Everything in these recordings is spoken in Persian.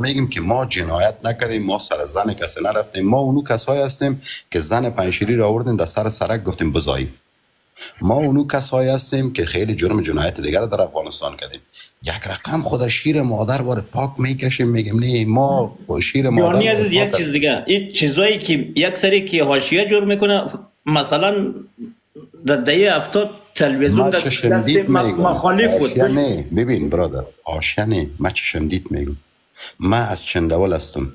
میگیم که ما جنایت نکردیم ما سر زن کسی نرفتیم ما اونو کسایی هستیم که زن پنشیری را آوردیم در سر سرک گفتیم بزایی. ما اونو کسایی هستیم که خیلی جرم جنایت دیگر در افغانستان کردیم. یک رقم خدا شیر مادر بار پاک می‌کشیم میگیم نه ما شیر مادر یعنی عزیز یک چیز دیگه این چیزایی که یک سری که حاشیه جور می‌کنه مثلا در دهه هفتاد تلویزیون ما در مخالف بود. ببین برادر آشیا نه ما چشم دید میگم؟ ما از چندول هستم.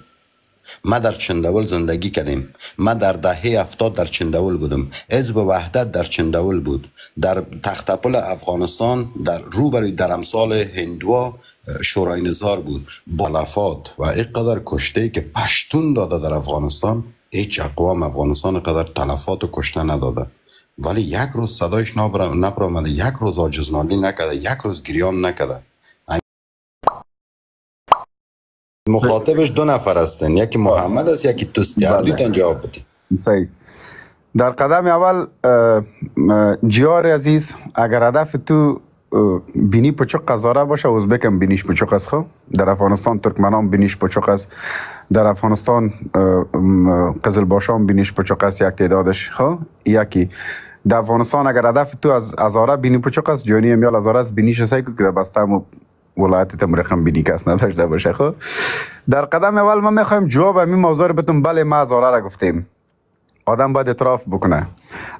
ما در چندول زندگی کردیم. ما در دهه هفتاد در چندول بودم. حزب وحدت در چندول بود. در تختپل افغانستان در روبروی در امثال هندوا شورای نظار بود. بالافات و اینقدر کشته که پشتون داده در افغانستان هیچ اقوام افغانستان قدر تلفات و کشته نداده. ولی یک روز صدایش نبرامده یک روز آجزنالی نکده یک روز گریان نکده مخاطبش دو نفر هستن. یکی محمد است یکی توستی هر بله. دویتان جواب بدین. صحیح. در قدم اول جیار عزیز اگر هدف تو بینی پچق قزاره باشه ازبکم بینیش پچق است خب؟ در افغانستان ترکمنان بینیش پچق است. در افغانستان اه، م، قزل باشان بینیش پچق است یک تعدادش خب؟ یکی. در افغانستان اگر هدف تو از ازاره بینی پچق است جانی امیال ازاره است بینیش سعی که بسته همو ولایت تمرخم بینی کس نداشته باشه خب؟ در قدم اول ما می‌خوایم جواب همین موضوع رو بتون بله ما ازاره را گفتیم. آدم باید اعتراف بکنه.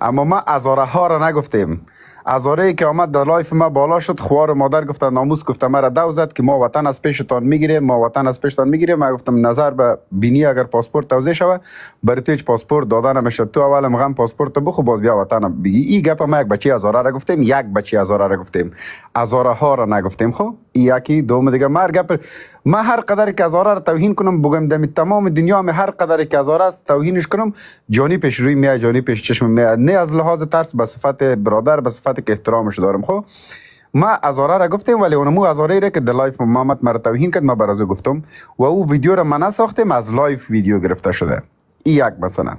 اما ما ازاره ها را نگفتیم. ازاره که آمد در لایف ما بالا شد. خوار مادر گفته ناموس گفته مرا دو زد که ما وطن از پیشتان می‌گیریم ما وطن از پیشتان می‌گیریم. ما گفتم نظر به بینی اگر پاسپورت توزیع شوه برای تو پاسپورت دادن نمیشه تو اول مغم پاسپورت بخو باز بیا وطن بگی. این گپ ما یک بچه ازاره را گفتیم یک بچه ازاره را گفتیم. ازاره ها را نگفتیم خب؟ یکی دوم دیگه مر گپ ما هر قدر که ازاره را توهین کنم بگم دم تمام دنیا می هر قدر که ازاره است توهینش کنم جانی پیش روی میاد جانی پیش چشم میاد. نه از لحاظ ترس به صفت برادر به صفت که احترامش دارم. خب ما ازاره را گفتیم ولی اونمو ازاره را که در لایف محمد مرا توهین کرد ما برازو گفتم. و او ویدیو را من نساختیم از live ویدیو گرفته شده. این یک مثلا.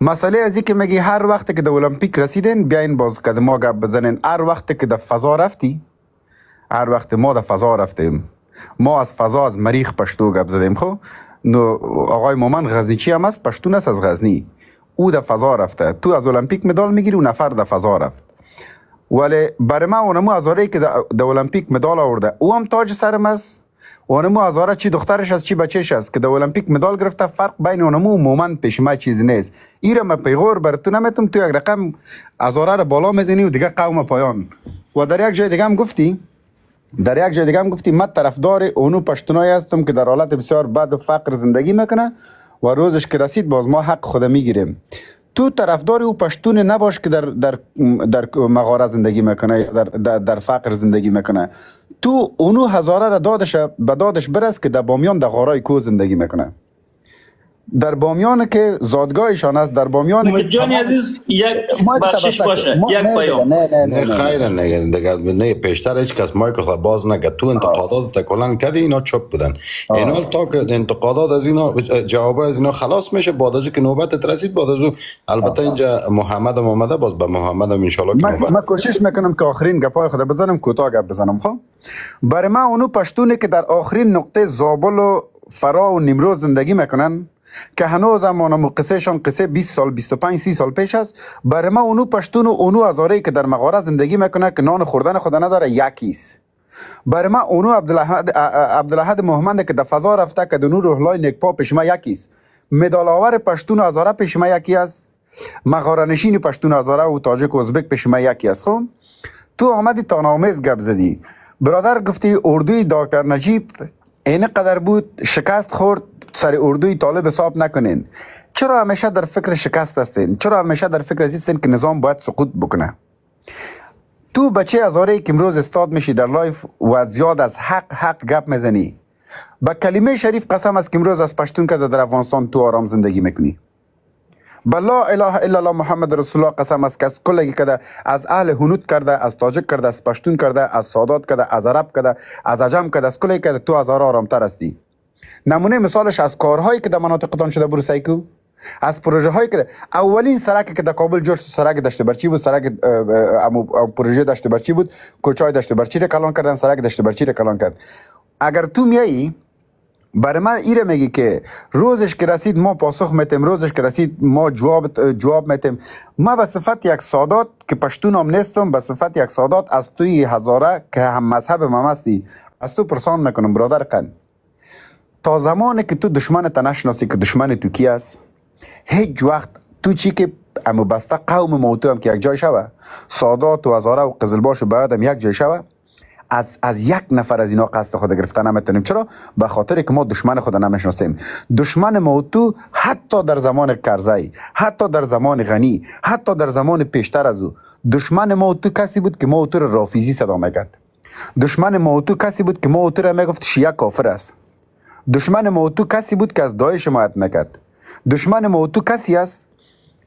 مسئله از که میگی هر وقت که در المپیک رسیدین بیاین باز که ما گپ بزنین. هر وقت که در فضا رفتی هر وقت ما در فضا رفتیم. ما از فضا از مریخ پشتو گپ زدیم. خب نو آقای مومن غزنیچی هم است؟ پشتون است از غزنی. او در فضا رفته. تو از المپیک مدال می‌گیری و نفر در فضا رفت. ولی برای ما اونمو هزاره که در المپیک مدال آورده. او هم تاج سرم است اونمو ازاره چی دخترش است چی بچهش است. که در المپیک مدال گرفته فرق بین اونمو و مومن پیش ما چیزی نیست. ایره ما پیغور بر تو نمیتم تو یک رقم ازاره رو بالا می‌زنی و دیگه قوم پایان. و در یک جای دیگه هم گفتی در یک جای دیگه هم گفتی من طرفدار اونو پشتونایی هستم که در حالت بسیار بد و فقر زندگی می‌کنه. و روزش که رسید باز ما حق خود می‌گیریم. تو طرفدار او پشتون نباش که در در در مغاره زندگی می‌کنه در, در در فقر زندگی می‌کنه. تو اونو هزاره را دادش به دادش برس که در بامیان در غارای کو زندگی می‌کنه. در بامیان که زادگاهشان است در بامیان که تمام- عزیز یک ما بخشش باشه. ما- یک پیام. نه نه نه. خیر نه دیگه نه پیشتر هیچ کس مایک خود باز نکرد. تو انتقادات تا کلان کردی اینا چپ بودن. این حال تا که انتقادات از اینا جواب از اینا خلاص میشه بعد از که نوبت رسید بعد از البته اینجا محمد هم آمده باز به محمد هم انشالله که من, نوبت من کوشش می‌کنم که آخرین گپای خود بزنم کوتاه گپ بزنم خب؟ برای من اونو پشتونه که در آخرین نقطه زابل و فرا و نیمروز زندگی می‌کنن. که هنوز هم اونم قصهشان قصه 20 سال 25 30 سال پیش است. برای من اونو پشتون و اونو ازاره که در مغاره زندگی می‌کنه که نان خوردن خود نداره یکیست برای من اونو عبدالاحد محمد که در فضا رفته که دنور روحلای نکپا پیش ما یکیست مدال آور پشتون ازاره پیش ما یکی است. مغاره نشین پشتون ازاره و تاجک و ازبک پیش ما یکی است. خب؟ تو آمدی طعنه‌آمیز گپ زدی. برادر گفتی اردوی دکتر نجیب این قدر بود شکست خورد. سر اردوی طالب حساب نکنین. چرا همیشه در فکر شکست هستین؟ چرا همیشه در فکر هستین که نظام باید سقوط بکنه؟ تو بچه ازاره که امروز استاد میشی در live و زیاد از حق حق گپ می‌زنی. با کلمه شریف قسم است که امروز از پشتون که در افغانستان تو آرام زندگی می‌کنی. بلا اله الا الله محمد رسول الله قسم است که از کلگی کده از اهل هنود کرده از تاجک کرده از پشتون کرده از سادات کرده از عرب کرده از عجم کرده از کلگی کده تو از آرام آرامتر هستی. نمونه مثالش از کارهایی که در مناطقتان شده برو سایکو از پروژه هایی که اولین سرک که در کابل جوش سرک داشته برچی بود؟ سرک پروژه داشته برچی بود؟ کوچای داشته برچی را کلان کردن؟ سرک داشته برچی را کلان کرد؟ اگر تو میایی برای ایره میگی که روزش که رسید ما پاسخ میتیم روزش که رسید ما جواب جواب میتیم. ما به صفت یک سادات که پشتونم نیستم به صفت یک سادات از توی هزاره که هم مذهب ما هستی از تو پرسان می‌کنم برادر قن تا زمانی که تو دشمن تا نشناسی که دشمن تو کی است هیچ وقت تو چی که اما بسته قوم موتو هم که یک جای شوه سادات و هزاره و قزلباش و باید هم یک جای شوه از از یک نفر از اینا قصد خود گرفتن نمی‌تونیم. چرا؟ به خاطر که ما دشمن خود نمی‌شناسیم. دشمن ما تو حتی در زمان کرزی حتی در زمان غنی حتی در زمان پیشتر از او. دشمن ما تو کسی بود که ما تو را رافیزی صدا می‌کرد. دشمن ما تو کسی بود که ما تو را می‌گفت شیعه کافر است. دشمن ما کسی بود که از داعش حمایت می‌کرد دشمن ما کسی است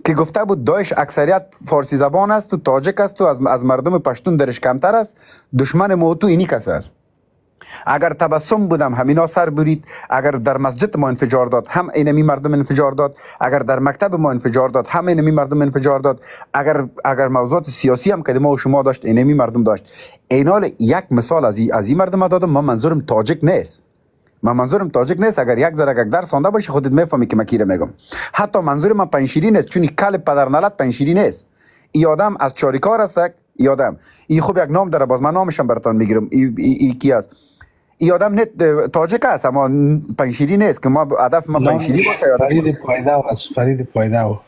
که گفته بود داعش اکثریت فارسی زبان است و تاجک است و از, مردم پشتون درش کمتر است. دشمن موتو اینی کس است. اگر تبسم بودم همینا سر برید. اگر در مسجد ما انفجار داد هم اینمی مردم انفجار داد. اگر در مکتب ما انفجار داد هم اینمی مردم انفجار داد. اگر اگر موضوعات سیاسی هم که ما و شما داشت اینمی مردم داشت. اینال یک مثال از این از این مردم دادم. ما منظورم تاجک نیست. من منظورم تاجک نیست. اگر یک ذره یک درس خوانده باشی خودت می‌فهمی که مکیره میگم. حتی منظور من پنشیری نیست چون کل پدر نلت پنشیری نیست. ای آدم از چاریکار است ای آدم. ای خوب یک نام داره باز من نامشم براتون می‌گیرم. ای, ای, ای کی است؟ ای آدم نه تاجک است اما پنشیری نیست که ما هدف ما پنشیری باشه فرید پایداو است فرید پایداو.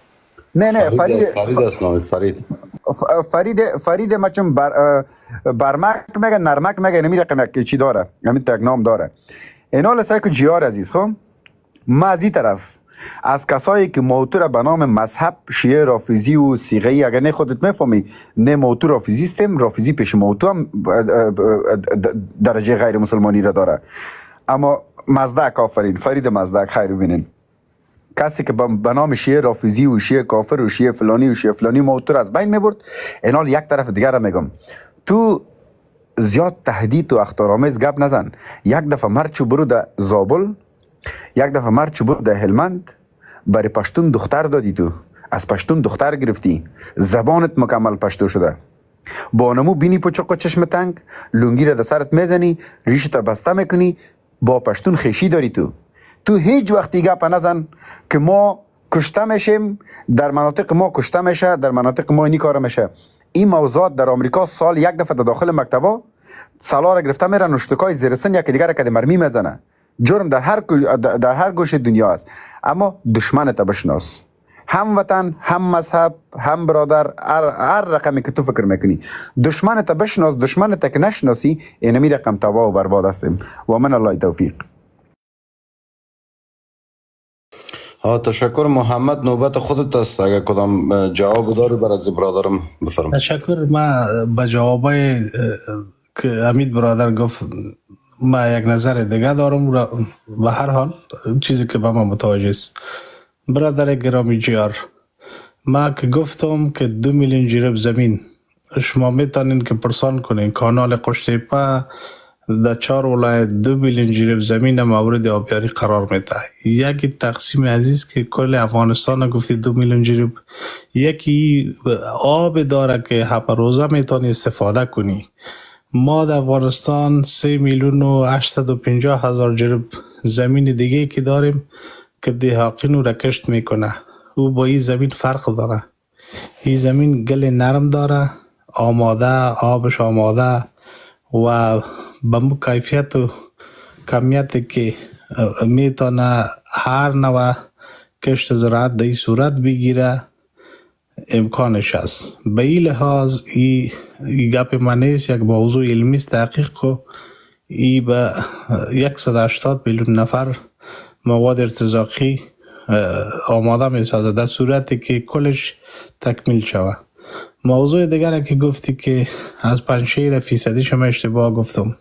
نه نه فرید فرید است نام فرید. فرید فرید ما چون بر برمک میگه نرمک میگه نمی رقم چی داره همین تک نام داره. اینا لسه که جیار عزیز خب؟ ما از طرف از کسایی که موتور به نام مذهب شیعه رافیزی و سیغه ای اگر نه خودت می‌فهمی نه موتور رافیزی استیم رافیزی پیش موتور هم درجه غیر مسلمانی را داره. اما مزدک آفرین فرید مزدک خیر بینین کسی که به نام شیعه رافیزی و شیعه کافر و شیعه فلانی و شیعه فلانی موتور از بین می‌برد. اینال یک طرف دیگر را میگم. تو زیاد تهدید و اختارآمیز گپ نزن. یک دفعه مرچو برو در زابل یک دفعه مرچو برو در هلمند. برای پشتون دختر دادی تو. از پشتون دختر گرفتی. زبانت مکمل پشتو شده. با نمو بینی پچق و چشم تنگ. لونگی را در سرت می‌زنی. ریشت بسته می‌کنی. با پشتون خیشی داری تو. تو هیچ وقتی گپ نزن که ما کشته میشیم. در مناطق ما کشته میشه. در مناطق ما اینی کار میشه. این موضوعات در آمریکا سال یک دفعه در داخل مکتبا سالار گرفته میره نشتکای زیر سن یکی دیگر که مرمی می‌زنه. جرم در هر در هر گوشه دنیا است. اما دشمن تا بشناس هم وطن هم مذهب هم برادر هر, هر رقمی که تو فکر می‌کنی. دشمن تا بشناس دشمن تا که نشناسی اینمی رقم تباه و برباد هستیم. و من الله توفیق. ها تشکر. محمد نوبت خودت است. اگر کدام جواب داری برای برادرم بفرم تشکر. ما به جوابای که امید برادر گفت ما یک نظر دیگه دارم. به هر حال چیزی که به ما متوجه است. برادر گرامی جیار ما که گفتم که دو میلیون جیرب زمین. شما می‌تونین که پرسان کنین. کانال قشتی پا در چهار ولایت دو میلیون جریب زمین مورد آبیاری قرار میده. یکی تقسیم عزیز که کل افغانستان گفتی دو میلیون جریب. یکی آب داره که هر روزه می‌تونی استفاده کنی. ما در افغانستان سه میلیون و هشتصد و پنجاه هزار جریب زمین دیگه که داریم که دهاقین رکشت می‌کنه. او با این زمین فرق داره. این زمین گل نرم داره. آماده آبش آماده. و کیفیت و کمیت که می‌تونه هر نوع کشت زراعت در صورت بگیره امکانش است به این لحاظ ای, ای گپ من یک موضوع علمی تحقیق کو ای به 180 میلیون نفر مواد ارتزاقی آماده می سازه در صورتی که کلش تکمیل شود موضوع دیگر که گفتی که از پنشیر فیصدی شما اشتباه گفتم.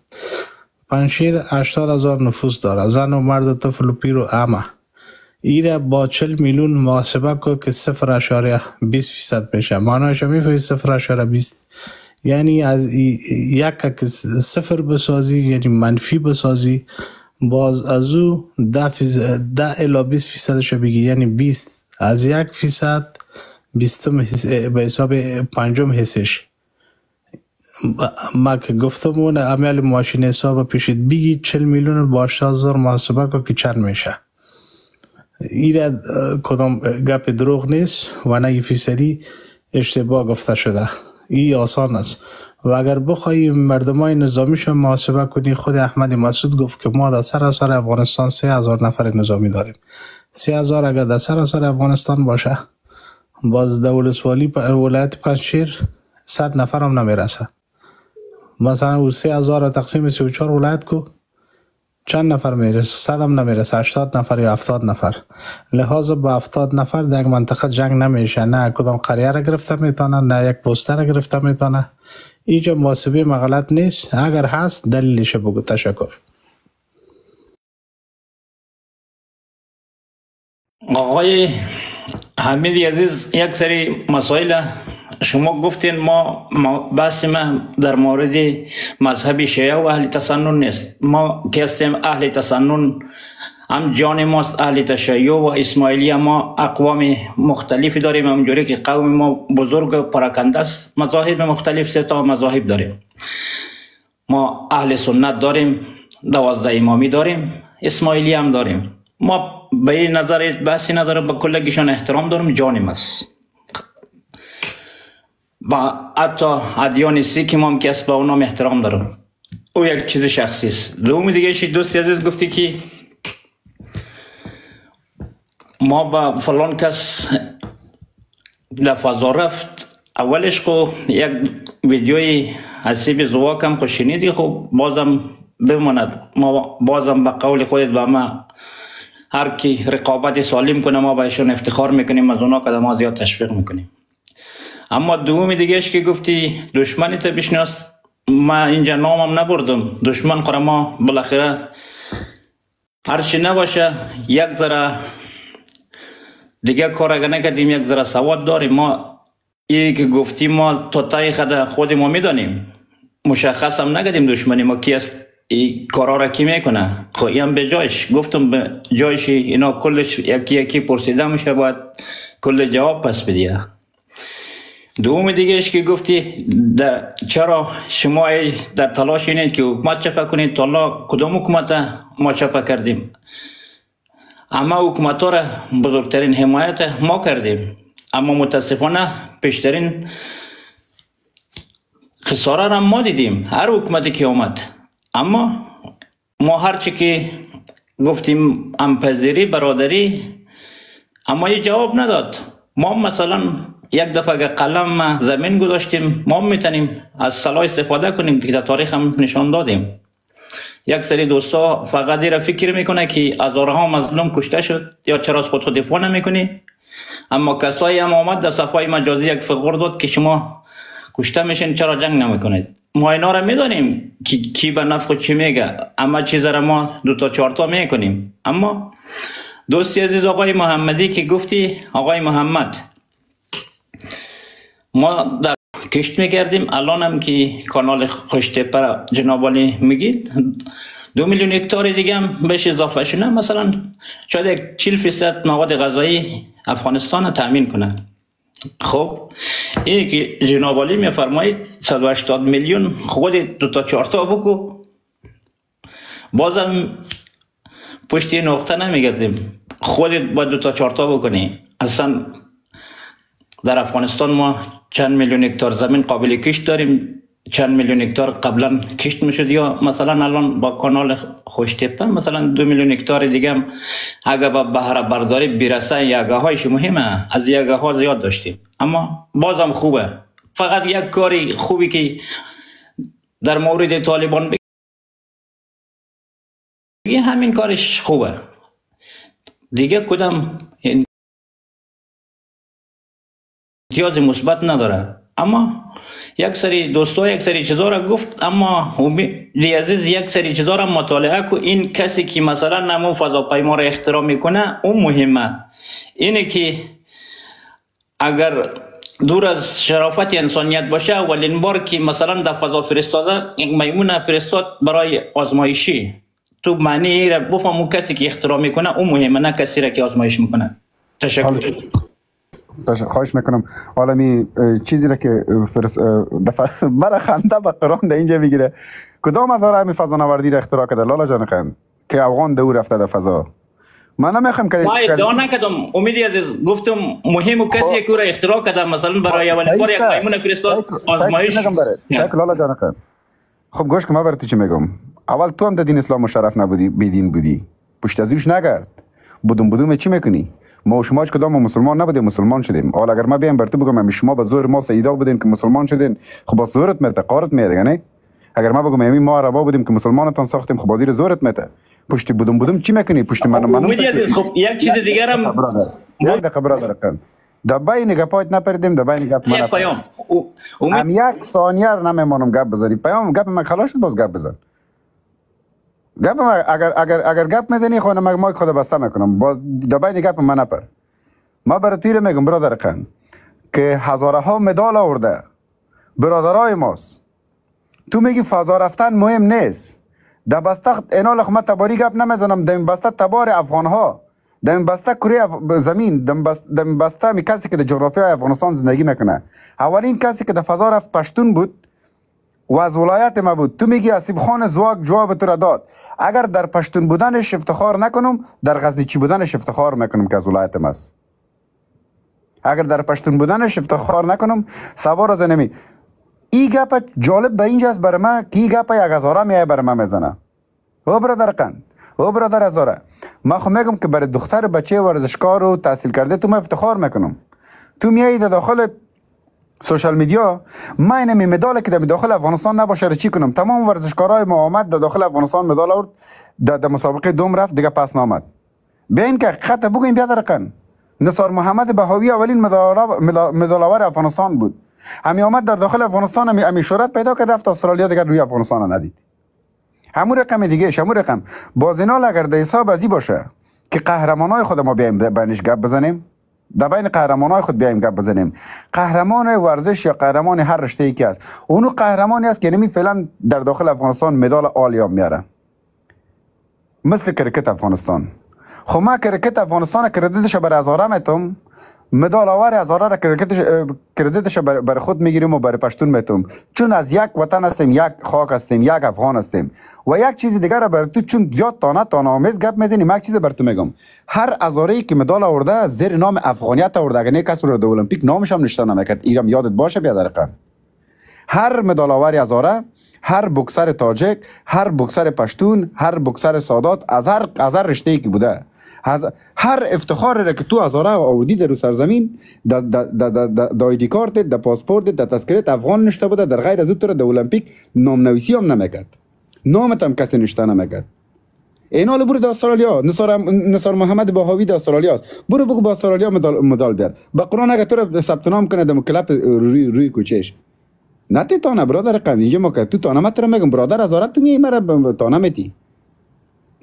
پنشیر 80 هزار نفوس داره. زن و مرد و طفل و پیر و امه ایره با 40 میلیون محاسبه کو که صفر اشاره 20 فیصد میشه معناش می‌فهمی صفر اشاره 20 یعنی از یک که صفر بسازی یعنی منفی بسازی باز از او ده, ده الا 20 فیصدش بگی. یعنی 20 از یک فیصد بیستم به حساب پنجم حسش. ما که گفتم اون عمل ماشین حساب پیشید. بگی 40 میلیون با 80 هزار محاسبه کن که چند میشه. ایره کدام گپ دروغ نیست و نه فیصدی اشتباه گفته شده. ای آسان است. و اگر بخوای مردمای نظامیش محاسبه کنی خود احمد مسعود گفت که ما در سراسر افغانستان سه هزار نفر نظامی داریم. سه هزار اگر در سراسر افغانستان باشه. باز در ولسوالی ولایت پنجشیر صد نفر هم نمی‌رسه مثلا او سه هزار تقسیم سی و چار ولایت کو چند نفر می‌رسه؟ صد هم نمی‌رسه هشتاد نفر یا هفتاد نفر. لحاظ با هفتاد نفر در یک منطقه جنگ نمیشه نه کدام قریه را گرفته می‌تونه نه یک پوسته را گرفته می‌تونه. اینجا محاسبه مغلط نیست. اگر هست دلیلش بگو. تشکر. آقای حمید عزیز یک سری مسائل شما گفتین ما بحث ما در مورد مذهب شیعه و اهل تسنن نیست. ما که اهل تسنن هم جان ماست اهل تشیع و اسماعیلی ما اقوام مختلفی داریم همونجوری که قوم ما بزرگ پراکنده است. مذاهب مختلف سه تا مذاهب داریم. ما اهل سنت داریم دوازده امامی داریم اسماعیلی هم داریم. ما به این نظر بحثی ندارم به کلگیشان احترام دارم جانم است. با حتی ادیان سیک هم که است به اونام احترام دارم. او یک چیز شخصی است. دوم دیگه شی دوستی عزیز گفتی که ما با فلان کس در رفت. اولش خو یک ویدیوی حسیب زواکم خو شنیدی خب بازم بماند. ما بازم به قول خودت به ما هر کی رقابت سالم کنه ما بهشون افتخار می‌کنیم از اونا که ما زیاد تشویق می‌کنیم. اما دومی دیگهش که گفتی دشمنی تا بشناس ما اینجا نامم نبردم. دشمن خوره ما بالاخره هرچی نباشه یک ذره دیگه کار اگر نکردیم یک ذره سواد داریم. ما ای که گفتیم ما تا تای خود ما می‌دانیم. مشخص هم نگدیم دشمنی ما کی است. ای کی می‌کنه؟ خب این به جایش. گفتم به جایش اینا کلش یکی یکی پرسیده میشه باید کل جواب پس بدیه دوم دیگهش که گفتی در چرا شما در تلاش اینید که حکومت چپه کنید؟ تا کدام حکومت ما چپه کردیم؟ اما حکومت را بزرگترین حمایت ما کردیم. اما متاسفانه پیشترین خساره را ما دیدیم. هر حکومتی که اومد اما ما هرچی که گفتیم امپذیری برادری اما یه جواب نداد ما مثلا یک دفعه قلم زمین گذاشتیم ما می‌تونیم از سلاح استفاده کنیم که در تاریخ هم نشان دادیم یک سری دوستا فقط را فکر می‌کنه که از ها مظلوم کشته شد یا چرا از خود دفاع نمی‌کنی اما کسایی هم آمد در صفای مجازی یک فقر داد که شما کشته میشین چرا جنگ نمی‌کنید ما اینا را می‌دانیم کی, کی به نفع چی میگه. اما چیز را ما دو تا چهار تا می‌کنیم. اما دوستی عزیز آقای محمدی که گفتی آقای محمد ما در کشت می‌کردیم. الان هم که کانال خوشته پر جنابالی میگید دو میلیون هکتار دیگه هم بهش اضافه شده. مثلا شاید چیل فیصد مواد غذایی افغانستان تامین کنه خب این که جنابالی میفرمایید 180 میلیون خود دو تا چهار تا بکو. بازم پشت نقطه نمیگردیم. خودت با دو تا چهار تا بکنی. اصلا در افغانستان ما چند میلیون هکتار زمین قابل کشت داریم. چند میلیون هکتار قبلا کشت می‌شد یا مثلا الان با کانال خوش مثلا دو میلیون هکتار دیگه هم اگر با بهره برداری برسه یگه هایش مهمه. از یگه ها زیاد داشتیم. اما بازم خوبه. فقط یک کاری خوبی که در مورد طالبان بگی همین کارش خوبه. دیگه کدام امتیاز مثبت نداره. اما یک سری دوستا یک سری چیزا را گفت اما عزیز یک سری چیزا را مطالعه کو. این کسی که مثلا نمو فضاپیما را اختراع می‌کنه اون مهمه. اینه که اگر دور از شرافت انسانیت باشه اولین بار که مثلا در فضا فرستاده یک میمون فرستاد برای آزمایشی. تو معنی را بفهمو کسی که اختراع می‌کنه اون مهمه نه کسی را که آزمایش می‌کنه. تشکر. تش- خواهش می‌کنم. حالا می اه، چیزی را که فرس اه، دفعه مرا خنده به قرآن در اینجا می‌گیره. کدام از آره همی فضانوردی را اختراع کرده؟ لالا جان خند که افغان دور رفته در فضا. من نمی‌خوام که ما ادعا نکردم. امیدی عزیز گفتم مهم و کسی که او را اختراع کرده مثلا برای اولین بار یک میمون فرستاد آزمایش. لالا جان خند خب گوش که من برای تو چی میگم؟ اول تو هم در دین اسلام مشرف نبودی بیدین بودی. پشت از روش نگرد. بودم بودم چی می‌کنی؟ ما و شما هیچ کدام ما مسلمان نبودیم مسلمان شدیم. حالا اگر ما بیام بر تو بگم امی شما به زور ما سیدا بودین که مسلمان شدین. خب با زورت میته قارت میده دیگه نه اگر ما بگم امی ما عربا بودیم که مسلمانتان ساختیم خب بازی زورت میته پشت بودم بودم چی می‌کنی؟ پشت من من عزیز خب یک چیز دیگر هم یک دقیقه برادر قند. در بین گپایت نپردیم در بین گپ من پیام. ام یک ثانیه رو نمیمانم گپ بزنی. پیام گپ من خلاص باز گپ بزن. گپ اگر اگر اگر گپ می‌زنی خود من مایک خود بسته می‌کنم. باز در بین گپ من نپر. ما برای تیر میگم برادر قند که هزاره ها مدال آورده. برادرای ماست. تو میگی فضا رفتن مهم نیست. در بسته اینال من تباری گپ نمی‌زنم. در بسته تبار افغان ها در بسته کره. زمین. در این بس- در این بسته می کسی که در جغرافی افغانستان زندگی می‌کنه. اولین کسی که در فضا رفت پشتون بود. و از ولایت ما بود. تو میگی اسیب خان زواگ جواب تو را داد. اگر در پشتون بودنش افتخار نکنم در غزنی چی بودنش افتخار می‌کنم که از ولایت ماست. اگر در پشتون بودنش افتخار نکنم سوار از نمی. این گپ جالب به اینجاست برای من که این گپ یک هزاره میای برای من می‌زنه. او برادر قند. او برادر هزاره من خو میگم که برای دختر بچه ورزشکار و تحصیل کرده تو من افتخار می‌کنم. تو میایی داخل سوشال میدیا من اینمی مدال که در داخل افغانستان نباشه. رو چی کنم؟ تمام ورزشکارای ما آمد در داخل افغانستان مدال آورد. در در مسابقه دوم رفت دیگه پس نامد. بیاین که حقیقت بگویم بیا رقن نصار محمد بهاوی اولین مدال- آور افغانستان بود. همی آمد در داخل افغانستان همی, همی شهرت پیدا کرد رفت استرالیا دیگر روی افغانستان ندید. همون رقم دیگه همون رقم. بازینال اگر در حساب ازی باشه که قهرمانای خود ما بیایم در بینش گپ بزنیم. در بین قهرمانای خود بیایم گپ بزنیم. قهرمان ورزش یا قهرمان هر رشته ای که است؟ اونو قهرمانی است که نمی فعلا در داخل افغانستان مدال عالی میاره. مثل کرکت افغانستان. خب ما کرکت افغانستان کردیتش بر هزاره میتم مدال آور هزاره را کردیتش بر, خود می‌گیریم و بر پشتون میتم چون از یک وطن هستیم یک خاک هستیم یک افغان هستیم و یک چیز دیگر بر تو چون زیاد طعنه طعنه‌آمیز گپ می‌زنی من چیز بر تو میگم. هر هزاره که مدال آورده زیر نام افغانیت آورده. اگر نه کس رو در المپیک نامش هم نوشته نمی‌کرد. ایرم یادت باشه بیا رقم هر مدال آوری هزاره هر بکسر تاجک هر بکسر پشتون هر بکسر سادات از هر از هر رشته ای که بوده. هر افتخار را که تو هزاره آوردی در رو سرزمین در آیدی کارت در پاسپورت در تذکرت افغان نشته بوده در غیر از تو در المپیک نام نویسی هم نمی‌کرد. نامت هم کسی نشته نمی‌کرد. این حال برو در استرالیا نصار, نصار محمد باهاوی در استرالیا است. برو بگو با استرالیا مدال, مدال بیار. به قرآن اگر تو را ثبت نام کنه در کلپ روی روی کوچش. نه تانه برادر قند ما که تو تانه را میگم. برادر هزارت تو میای مرا تانه میتی.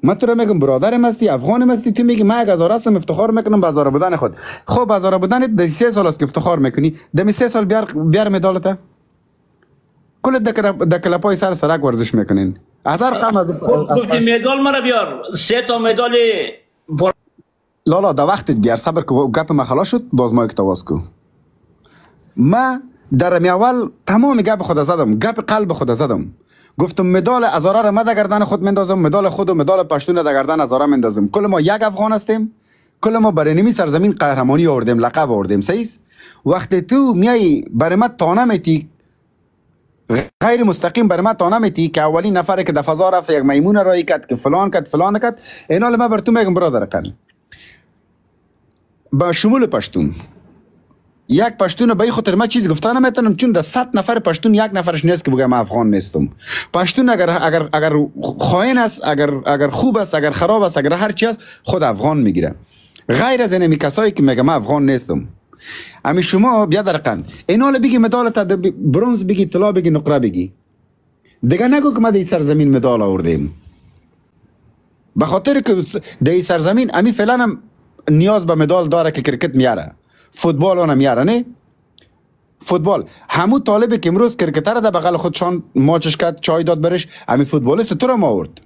من تو را میگم برادرم هستی افغانم هستی تو میگی من یک هزاره هستم افتخار می‌کنم به هزاره بودن خود. خب هزاره بودن در سه سال است که افتخار می‌کنی. دمی سه سال بیار بیار مدالت کل در کلپای سر سرک ورزش می‌کنین. هزار قم از خب گفتی مدال مرا بیار. سه تا مدال لالا دا وقتت بیار صبر که گپ ما خلاص شد. باز ما یک تواز کو. ما در می اول تمام گپ خود زدم گپ قلب خود زدم گفتم مدال ازاره را ما در گردن خود مندازم مدال خود و مدال پشتون را گردن ازاره مندازم کل ما یک افغان هستیم کل ما برای نمی سرزمین قهرمانی آوردیم لقب آوردیم. سیز وقتی تو میای برای ما تانه میتی. غیر مستقیم بر ما تانه میتی که اولین نفر که در فضا رفت یک میمون رایی کرد که فلان کرد فلان کرد. این حال ما بر تو میگم برادر قن با شمول پشتون. یک پشتون به خاطر من چیز گفتن نمی‌تونم چون در صد نفر پشتون یک نفرش نیست که بگم من افغان نیستم. پشتون اگر اگر اگر خائن است اگر اگر خوب است اگر خراب است اگر هر چی است خود افغان می‌گیره. غیر از اینمی کسایی که میگم افغان نیستم. امی شما بیا در قند. این حال بگی مدال تا برونز بگی طلا بگی نقره بگی. دیگه نگو که ما در سرزمین مدال آوردیم به خاطر که در سرزمین امی فعلا نیاز به مدال داره که کرکت میاره. فوتبال اونم میاره نه فوتبال. همون طالبی که امروز کرکتر در بغل خودشان ماچش کرد چای داد برش همین فوتبالیست تو را آورد.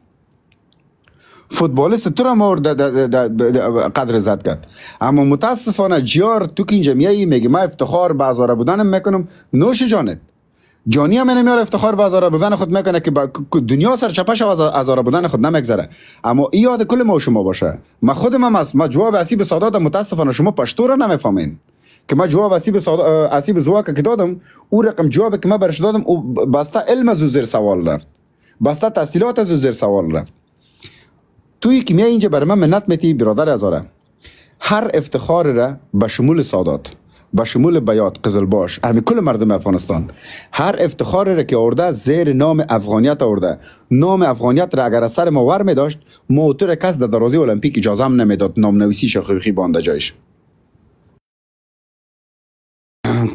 فوتبالیست تو را ما د- د- د- د- د- قدر زد کرد. اما متاسفانه جیار تو که اینجا میایی میگه افتخار به هزاره بودنم می‌کنم. نوش جانت. جانی هم نمیار افتخار به هزاره بودن خود می‌کنه که دنیا سرچپش از هزاره بودن خود نمیگذره. اما این یاد کل ما و شما باشه. من خودم هم از ما جواب اسیب سادات متاسفانه شما پشتو را نمی‌فهمین. که من جواب اسیب سادا... اسیب زواک که دادم او رقم جواب که من برش دادم او بسته علم از او زیر سوال رفت. بسته تحصیلات از زیر سوال رفت. توی که میای اینجا برای من منت میتی برادر ازاره هر افتخار را به شمول سادات. به شمول بیات قزلباش همین کل مردم افغانستان. هر افتخار را که آورده زیر نام افغانیت آورده. نام افغانیت را اگر از سر ما ور می داشت ما و تو را کس در درازی المپیک اجازه هم نمی‌داد. نام نویسی شخیخی بانده جایش.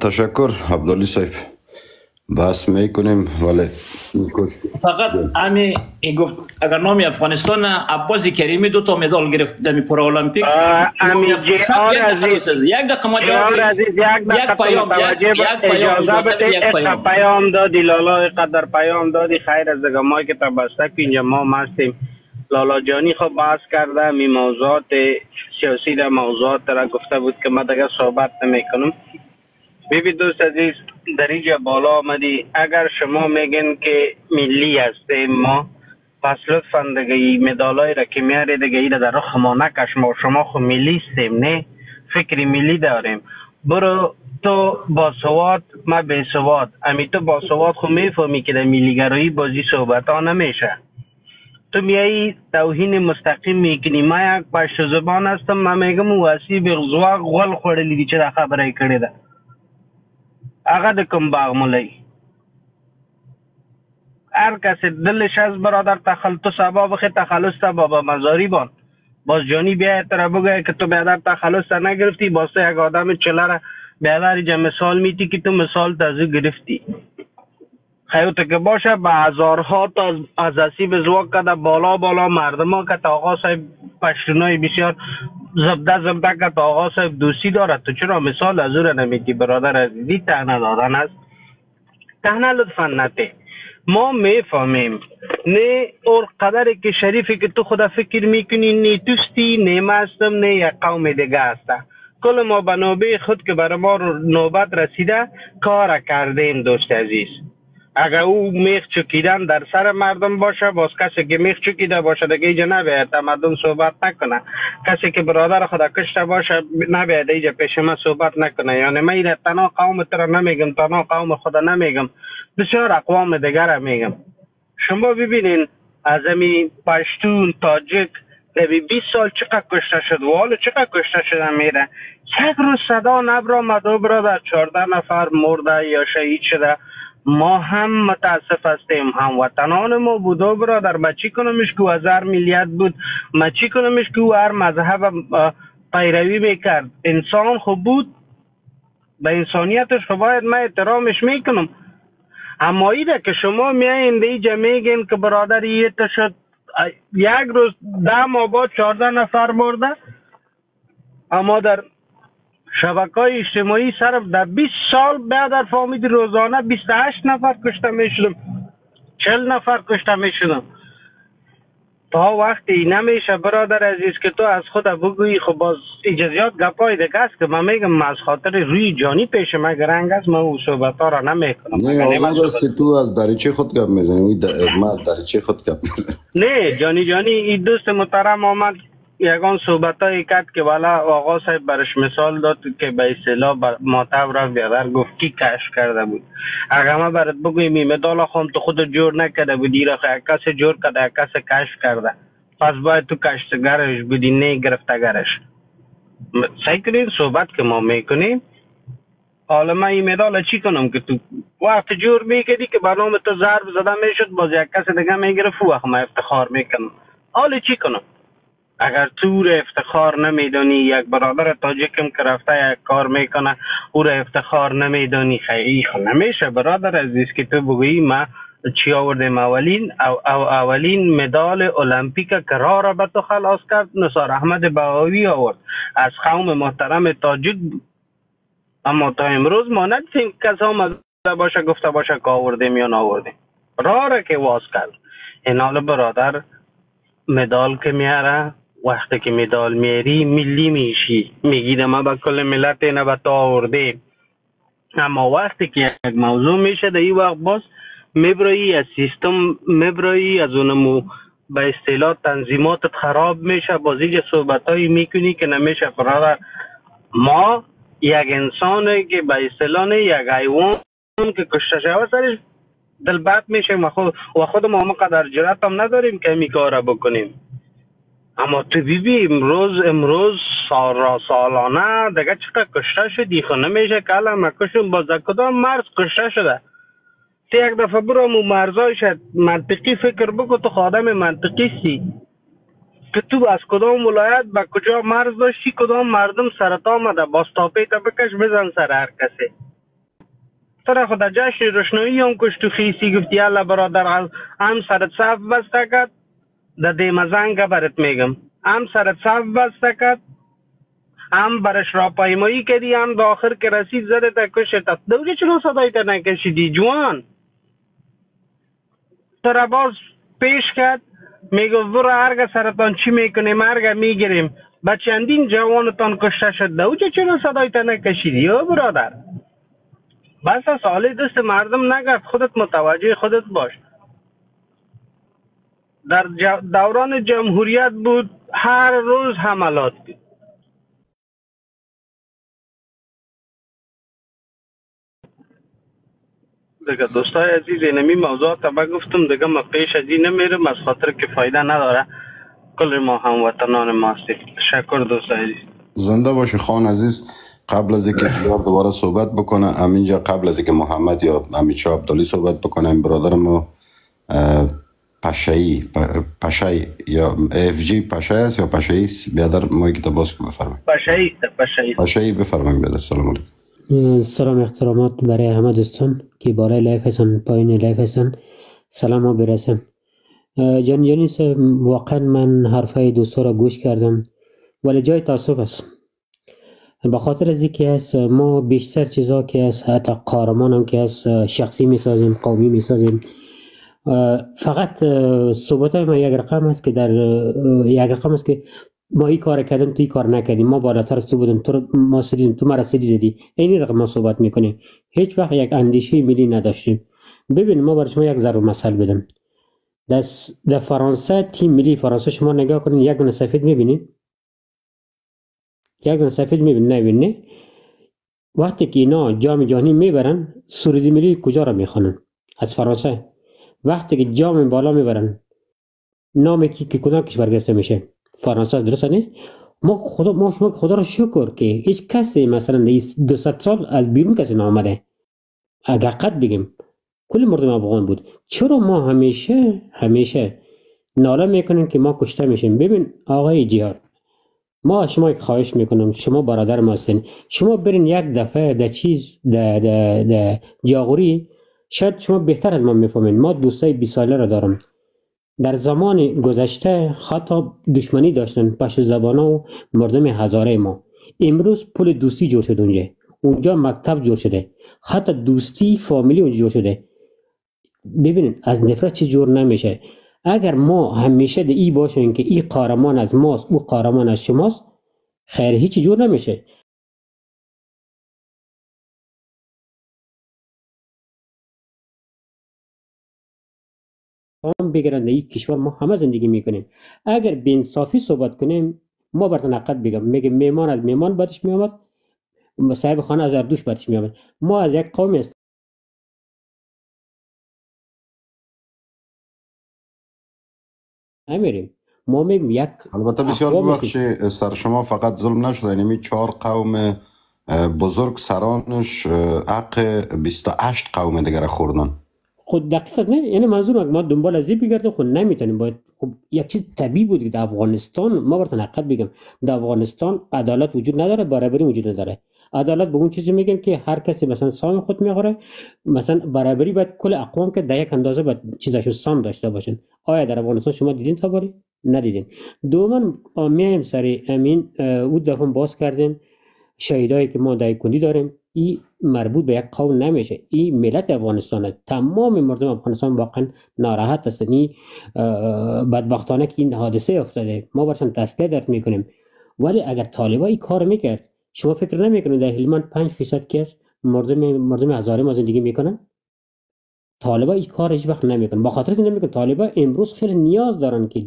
تشکر عبدالله صاحب بحث می‌کنیم ولی فقط امی گفت اگر نام افغانستان عباس کریمی دو تا مدال گرفت در پرا المپیک امی جی یک دقیقه عزیز. بساز. یک دقیقه ما جواب یک پیام یک. پیام پیام پیام دادی لالا قدر پیام دادی خیر از دیگه ما که تا بسته که اینجا ما مستیم لالا جانی خب بحث کرده می موضوعات سیاسی در موضوعات را گفته بود که ما دیگه صحبت نمی کنم بیبی دوست عزیز در اینجا بالا آمدی. اگر شما میگن که ملی هستیم ما پس لطفا دیگه مدالای را که میاری دیگه این را در رخ ما نکش ما. شما خو ملی هستیم نه فکری ملی داریم. برو تو با سواد ما به سواد. امی تو با سواد خو می‌فهمی که در ملیگرایی بازی صحبت ها نمیشه تو میایی توهین مستقیم می‌کنی. ما یک پشت زبان هستم من میگم واسی به خوړلی دي چې دا خبره کړې ده. هغه د کوم باغ ملای هر کس دلش از برادر تخلط سبا بخی تخلص بابا مزاری بان باز جانی بیا تر بگه که تو بیادر تخلص نگرفتی باز یک آدم چلره بیادر اینجا مثال میتی که تو مثال تازه گرفتی خیوت که باشه به هزارها تا از اسیب زواک کده بالا بالا مردم ها که تا آقا صاحب پشتونای بسیار زبده زبده که آقا صاحب دوستی دارد. تو چرا مثال از او را نمیتی برادر عزیزی تهنه دادن است. تهنه لطفا نته ما می‌فهمیم. نه اور قدری که شریفی که تو خدا فکر می‌کنی نه توستی نه ما هستم نه یک قوم دیگه هسته کل ما به خود که برای ما نوبت رسیده کار کردیم دوست عزیز. اگر او میخ چکیدن در سر مردم باشه باز کسی که میخ چکیده باشه دیگه اینجا نباید تمدن صحبت نکنه. کسی که برادر خدا کشته باشه نباید اینجا پیش من صحبت نکنه. یعنی من این تنها قوم تر نمیگم تنها قوم خدا نمیگم. بسیار اقوام دیگر میگم. شما ببینین از امی پشتون تاجک بی 20 سال چقدر کشته شد؟ و حالا چقدر کشته شده میره یک روز صدا نبرآمد و برادر 14 نفر مرده یا شهید شده. ما هم متاسف هستیم هم وطنان ما بود و برادر ما چی کنمش که هزار میلیت بود. ما چی کنمش که هر مذهب پیروی می‌کرد. انسان خوب بود. به انسانیتش باید من احترامش می‌کنم. اما ایده که شما میایین دیجا میگین که برادر یه شد. یک روز ده ماه بعد چهارده نفر مرده. اما در شبکه های اجتماعی صرف در 20 سال بعد در فهمید روزانه 28 نفر کشته می شدم 40 نفر کشته می شدم تا وقتی نمیشه برادر عزیز که تو از خود بگویی خب باز اجازیات گپای دیگه است که من میگم من از خاطر روی جانی پیش من گرنگ است؟ من او صحبت ها را نمی‌کنم. نه آزاد هستی تو از دریچه خود گپ می‌زنی؟ ما دریچه خود گپ می‌زنیم نه جانی جانی این دوست محترم آمد. یگان صحبت هایی کرد که والا آقا صاحب برش مثال داد که به اصطلاح ماتب را بیادر گفت کی کشف کرده بود؟ اگر ما برات بگویم این مدال خون تو خود جور نکرده بودی را کس جور کرده کس کشف کرده. پس باید تو کشتگرش بودی نه گرفتگرش. سعی کنید صحبت که ما می‌کنیم. حالا من این مدال چی کنم که تو وقت جور می‌کردی که برنامه تو ضرب زده می‌شد باز یک کس دیگه می‌گرفت وقت من افتخار می‌کنم. حالا چی کنم؟ اگر تو افتخار نمیدانی یک برادر تاجکم که رفته یک کار می‌کنه او رو افتخار نمیدانی. خیلی نمیشه برادر عزیز که تو بگویی ما چی آوردیم؟ اولین او, او اولین مدال المپیک را به تو خلاص کرد نصار احمد بهاوی آورد. از قوم محترم بود. اما تا امروز ما ندیدیم کس آمده باشه گفته باشه که آوردیم یا نآوردیم. راه را که واز کرد. این برادر مدال که میاره وقتی که مدال میاری ملی میشی. میگی ما به کل ملت اینه به تا آورده. اما وقتی که یک موضوع میشه در این وقت باز میبرایی از سیستم میبرایی از اونمو به اصطلاح تنظیماتت خراب میشه. باز اینجا صحبت هایی می‌کنی که نمیشه. برادر ما یک انسانه که به اصطلاح یک حیوان که کشته شوه سرش دل بد میشه. و خود و ما هم قدر جرات هم نداریم که می کار بکنیم. اما تو بیبی امروز امروز سال سالانه دیگه چقدر کشته شدی؟ خو نمیشه که الان مکشون باز کدام مرز کشته شده؟ تو یک دفعه برو مو مرزایش منطقی فکر بکن تو خادم منطقی سی. که تو از کدام ولایت به کجا مرز داشتی؟ کدام مردم سرت آمده؟ باستاپی تا بکش بزن سر هر کسی. تو خود جشن روشنایی هم کش تو خیسی گفتی الله برادر هم سرت صف بسته کرد دیمه زنگ برت میگم هم سرت صف بسته کرد هم برش را پایمایی کردی هم به آخر که رسید زده تا کشت دوجه چلو صدای تا نکشیدی جوان؟ تو را باز پیش کرد میگو برو هرگه سرطان چی می‌کنیم مرگ می‌گیریم. با چندین جوانتان کشته شد. دوجه چرا صدای تا نکشیدی یا برادر؟ بس سالی دست مردم نگرد. خودت متوجه خودت باش. در دوران جمهوریت بود هر روز حملات بود. دیگه دوستای عزیز اینمی موضوع تا گفتم دیگه ما پیش از این نمیرم از خاطر که فایده نداره. کل ما هم وطنان ما هستیم. تشکر دوستای عزیز. زنده باشی خان عزیز. قبل از اینکه دوباره صحبت بکنه همینجا قبل از اینکه محمد یا امیچا عبدالی صحبت بکنه این برادر ما پشایی پشایی یا اف جی پشایی است یا پشایی است بیادر ما که باز بفرمایید پشایی پشایی پشایی بفرمایید بیادر سلام علیکم سلام احترامات برای همه دوستان که بالای live هستن پایین live هستن سلام ها برسن جان جانیس واقعا من حرفای دوستا را گوش کردم ولی جای تعصب است به خاطر از که است ما بیشتر چیزا که است حتی قارمان هم که است شخصی می‌سازیم قومی می‌سازیم فقط صحبت های ما یک رقم است که در یک رقم است که ما این کار کردیم تو این کار نکردیم ما بالاتر تو بودیم تو ما سدیم تو مرا سدی زدی این رقم ما صحبت می‌کنیم هیچ وقت یک اندیشه ملی نداشتیم ببین ما برای شما یک ضرب مثال بدم در فرانسه تیم ملی فرانسه شما نگاه کنین یک دونه سفید می‌بینین یک دونه سفید می‌بینین نبینین وقتی که اینا جام جهانی می‌برن سرودی ملی کجا را می‌خوانن از فرانسه وقتی که جام بالا می‌برن نام کی که کدام کشور گرفته میشه؟ فرانسه درست نه؟ ما خدا ما شما خدا رو شکر که هیچ کسی مثلا 200 سال از بیرون کسی نامده اگر قد بگیم کل مردم افغان بود. چرا ما همیشه همیشه ناله می‌کنیم که ما کشته میشیم؟ ببین آقای جیار ما شما یک خواهش می‌کنم. شما برادر ما هستین شما برین یک دفعه در چیز در جاغوری شاید شما بهتر از ما می‌فهمین. ما دوستای 20 ساله را دارم. در زمان گذشته حتی دشمنی داشتن پش زبانه و مردم هزاره ما. امروز پل دوستی جور شده اونجا. اونجا مکتب جور شده. حتی دوستی فامیلی اونجا جور شده. ببینید از نفرت چی جور نمیشه. اگر ما همیشه ده ای باشیم که ای قارمان از ماست او قارمان از شماست خیر هیچی جور نمیشه. هم بگیرن در یک کشور ما همه زندگی می‌کنیم اگر به انصافی صحبت کنیم ما برتن حقیقت بگم میگه میمان از میمان بدش میامد صاحب خانه از اردوش بدش میامد ما از یک قوم است نمیریم ما میگم یک البته بسیار ببخشی سر شما فقط ظلم نشده یعنی چهار قوم بزرگ سرانش حق 28 قوم دیگر خوردن خود دقیق نه یعنی منظور ما دنبال از بگردیم خود نمی‌تونیم. باید خب یک چیز طبیعی بود که در افغانستان ما براتون حقیقت بگم در افغانستان عدالت وجود نداره برابری وجود نداره. عدالت به اون چیزی میگن که هر کسی مثلا سام خود می‌خوره مثلا برابری باید کل اقوام که در یک اندازه باید چیزاشو سام داشته باشن. آیا در افغانستان شما دیدین تا باری؟ ندیدین. دوما میایم سری امین او دفعه باز کردیم. شهیدایی که ما در کندی داریم. این مربوط به یک قوم نمیشه. این ملت افغانستان. تمام مردم افغانستان واقعا ناراحت هستند. این بدبختانه که این حادثه افتاده. ما برشان تسلیت درد می‌کنیم. ولی اگر طالبا این کار می‌کرد شما فکر نمی‌کنید در هلمند 5 فیصد کس مردم مردم هزاره ما زندگی می‌کنن؟ طالبا این کار هیچ وقت نمی‌کنن. با خاطر نمی‌کنن طالبا امروز خیلی نیاز دارن که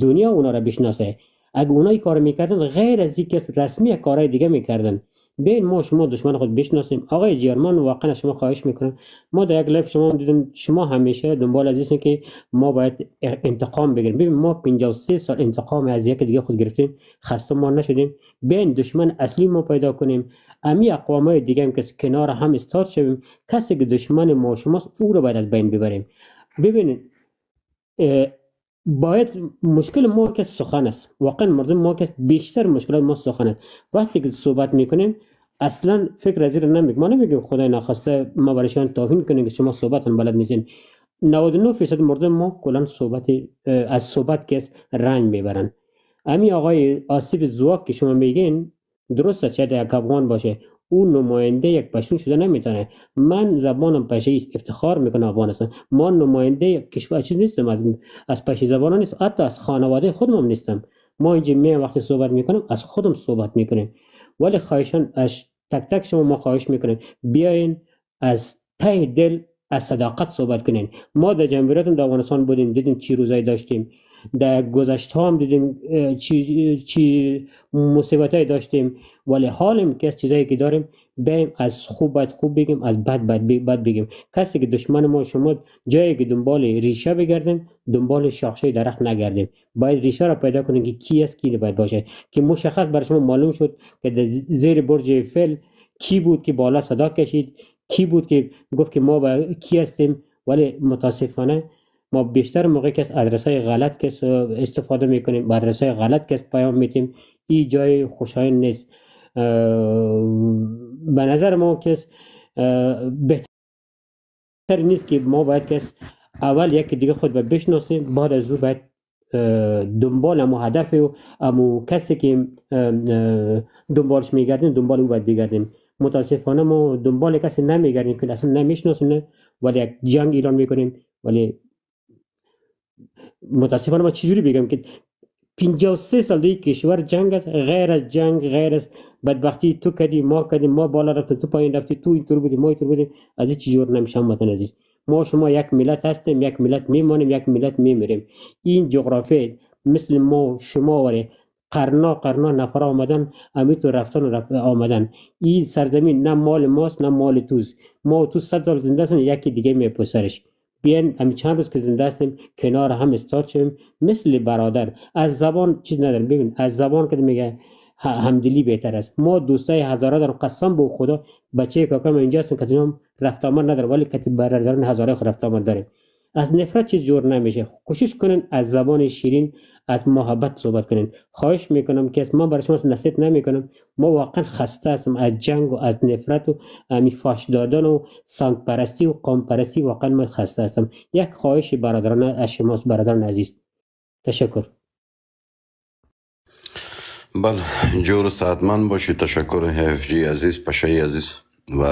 دنیا اونا را بشناسه. اگه این کار می‌کردن غیر از این که رسمی کارهای دیگه می‌کردن. بین ما شما دشمن خود بشناسیم. آقای جرمان واقعا شما خواهش می‌کنم. ما در یک live شما دیدم شما همیشه دنبال از که ما باید انتقام بگیریم. ببین ما 53 سال انتقام از یک دیگه خود گرفتیم. خسته ما نشدیم. بین دشمن اصلی ما پیدا کنیم. امی اقوام دیگه هم که کنار هم استاد شویم. کسی که دشمن ما شماست او رو باید از بین ببریم. ببینید باید مشکل ما که سخن است. واقعا مردم ما که بیشتر مشکلات ما سخن است. وقتی که صحبت می‌کنیم اصلا فکر از نمی‌کنیم ما نمیگیم خدای نخواسته ما برایشان توهین کنیم که شما صحبت بلد نیستین. 99 درصد مردم ما کلا صحبت از صحبت که رنج می‌برن. امی آقای آسیب زواک که شما میگین درسته چه یک افغان باشه. او نماینده یک پشتون شده نمی‌تونه. من زبانم پشه افتخار می‌کنم افغانستان ما نماینده کشور چیز نیستم. از از پشه زبانان نیست. حتی از خانواده خودم هم نیستم. ما اینجا می وقتی صحبت می‌کنم از خودم صحبت می‌کنیم. ولی خواهشان از تک تک شما ما خواهش می‌کنیم. بیاین از ته دل از صداقت صحبت کنین. ما در جمهوریت در افغانستان بودیم دیدیم چی روزایی داشتیم. در گذشته هم دیدیم چی چی مصیبت داشتیم. ولی حالم که چیزایی که داریم بیایم از خوب باید خوب بگیم از بد بد, بد بگیم. کسی که دشمن ما شما جایی که دنبال ریشه بگردیم دنبال شاخشه درخت نگردیم. باید ریشه را پیدا کنیم که کی است کی باید باشه. که مشخص برای شما معلوم شد که در زیر برج ایفل کی بود که بالا صدا کشید کی بود که گفت که ما با کی هستیم. ولی متاسفانه ما بیشتر موقع که ادرس های غلط که استفاده می‌کنیم با ادرس های غلط که پیام میتیم این جای خوشایند نیست. به نظر ما اه، بهتر نیست که ما باید که اول یکی دیگه خود باید بشناسیم بعد از او باید دنبال امو هدف و امو کسی که دنبالش میگردیم دنبال او باید بگردیم. متاسفانه ما دنبال کسی نمیگردیم که اصلا نمی‌شناسیم ولی یک جنگ ایران می‌کنیم ولی متاسفانه ما چجوری بگم که 53 سال دیگه کشور جنگ است غیر از جنگ غیر از بدبختی. تو کدی ما کدی ما بالا رفتیم تو پایین رفتی تو اینطور بودی ما اینطور بودیم. از این چیزور نمیشه وطن عزیز. ما شما یک ملت هستیم یک ملت میمانیم یک ملت میمیریم. این جغرافی مثل ما شما وره قرنا قرنا نفر آمدن امیتو رفتن و رفت آمدن. این سرزمین نه مال ماست نه مال توست. ما تو صد سال زنده هستیم یکی دیگه میپسرش بیاین همین چند روز که زنده هستیم کنار هم استاد شویم. مثل برادر از زبان چیز نداریم ببین از زبان که میگه همدلی بهتر است. ما دوستای هزاره دارم. قسم به خدا بچه کاکا من اینجا هستم که رفت آمد نداره ولی که برادران هزاره رفت آمد داریم. از نفرت چیز جور نمیشه. کوشش کنین از زبان شیرین از محبت صحبت کنین خواهش می‌کنم که ما برای شما نصیحت نمی‌کنم. ما واقعا خسته هستم از جنگ و از نفرت و امی فاش دادن و سمت پرستی و قوم پرستی. واقعا من خسته هستم. یک خواهش برادران از شماست برادران عزیز. تشکر. بله جور و صحتمند باشی. تشکر حفجی عزیز پشهی عزیز. و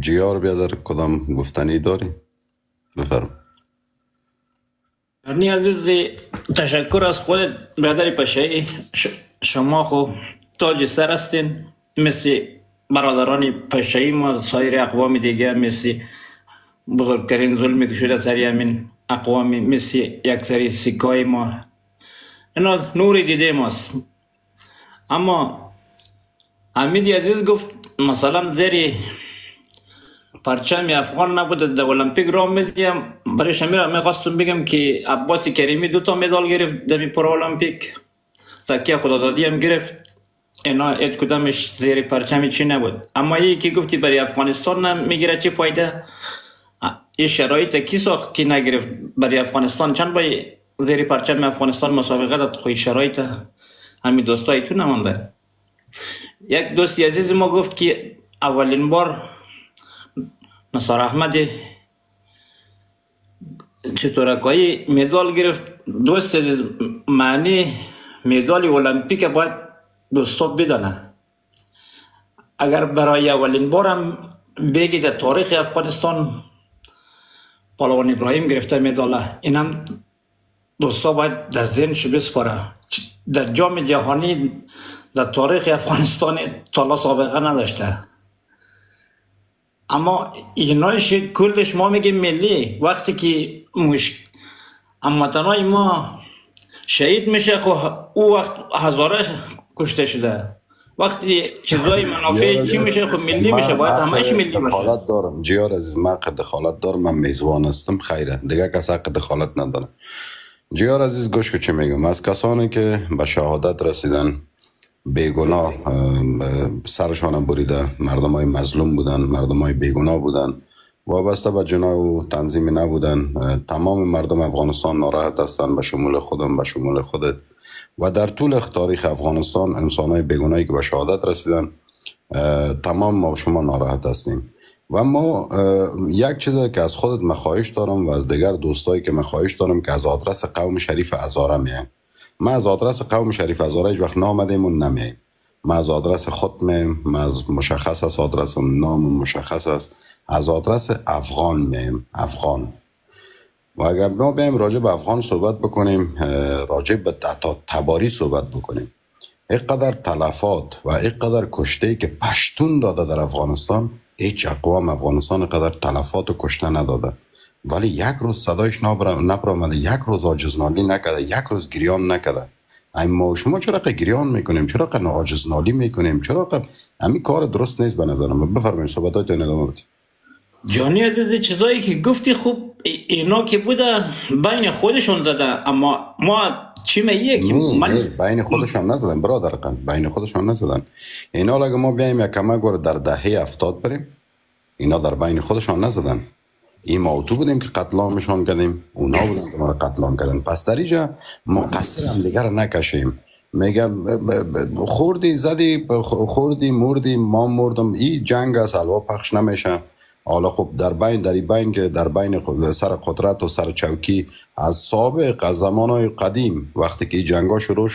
جیار بیادر کدام گفتنی داری؟ بفرم. نی عزیز تشکر از خود برادر پشه شما خو تاج سر هستین مثل برادران پشه ما سایر اقوام دیگه مثل بزرگترین ظلمی که شده سر همین اقوام مثل یک سری سکای ما اینا نوری دیده ماست اما امیدی عزیز گفت مثلا زیر پرچم افغان نبود در المپیک را میدیم. برای شمیر می‌خواستم بگم که عباس کریمی دو تا مدال گرفت در پر المپیک سکه خدادادی هم گرفت. اینا اد کدامش زیر پرچم چی نبود. اما یکی که گفتی برای افغانستان هم می‌گیره چه فایده؟ این شرایط کی ساخت که نگرفت؟ برای افغانستان چند بای زیر پرچم افغانستان مسابقه داد؟ خوی شرایط همین دوستای تو نمانده. یک دوستی عزیز ما گفت که اولین بار نصار احمد چطورکایی مدال گرفت. دوست عزیز معنی مدال المپیک باید دوستا بدانه. اگر برای اولین بارم بگی در تاریخ افغانستان پالوان ابراهیم گرفته مداله. اینم دوستا باید در ذهنش بسپاره. در جام جهانی در تاریخ افغانستان تالا سابقه نداشته. اما اینایش کلش ما میگیم ملی. وقتی که مش... اموطنای ما شهید میشه خو او وقت هزاره کشته شده. وقتی چیزای منافع چی میشه؟ خب ملی میشه. باید همش ملی باشه. دخالت دارم. جیار عزیز من حق دخالت دارم. من میزبان هستم. خیره. دیگه کس حق دخالت نداره. جیار عزیز گوش که چی میگم؟ از کسانی که به شهادت رسیدن بیگناه اه، اه، سرشان بریده. مردم های مظلوم بودن مردم های بیگناه بودن. وابسته به جناه و تنظیمی نبودن. تمام مردم افغانستان ناراحت هستند به شمول خودم به شمول خودت. و در طول تاریخ افغانستان انسان های بیگناهی که به شهادت رسیدن تمام ما شما ناراحت هستیم. و ما یک چیز که از خودت مخواهش دارم و از دیگر دوستایی که مخواهش دارم که از آدرس قوم شریف ازاره میایم ما از آدرس قوم شریف ازاره هیچ وقت نامدیم و نمیایم ما از آدرس خود میم ما از مشخص است آدرس نام مشخص است. از آدرس افغان میم افغان. و اگر ما بیایم راجع به افغان صحبت بکنیم راجع به تباری صحبت بکنیم. اینقدر تلفات و اینقدر کشته که پشتون داده در افغانستان هیچ اقوام افغانستان قدر تلفات و کشته نداده. ولی یک روز صدایش نبرامده یک روز آجزنالی نکده یک روز گریان نکده این ما و شما چرا که گریان می‌کنیم چرا که آجزنالی می‌کنیم چرا که همین کار درست نیست به نظرم بفرمایید صحبتاتون ادامه بدید جانی عزیز چیزایی که گفتی خوب ای- اینا که بوده بین خودشون زده اما ما چی میگه که من بین خودشان نزدن برادر قن بین خودشان نزدن. اینا اگه ما بیایم یک ور در دهه افتاد بریم. اینا در بین خودشان نزدن. این ما تو بودیم که قتل عامشان کردیم. اونا بودن که ما را قتل عام کردن. پس در اینجا مقصر هم دیگر نکشیم. میگم خوردی زدی خوردی مردی ما مردم. این جنگ است الوا پخش نمیشه. حالا خب در بین در بین که در بین سر قدرت و سر چوکی از سابق از زمانهای قدیم وقتی که این جنگ ها شروع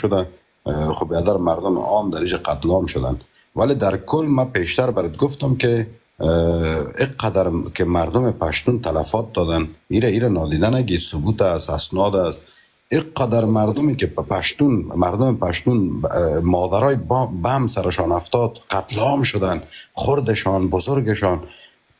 اه، خب در مردم عام در اینجا قتل عام شدند. ولی در کل من پیشتر برات گفتم که اه، اینقدر که مردم پشتون تلفات دادن. ایره ایره نادیده نگی ثبوت است اسناد است. اینقدر مردمی که پشتون مردم پشتون مادرای بم سرشان افتاد قتل عام شدن خردشان بزرگشان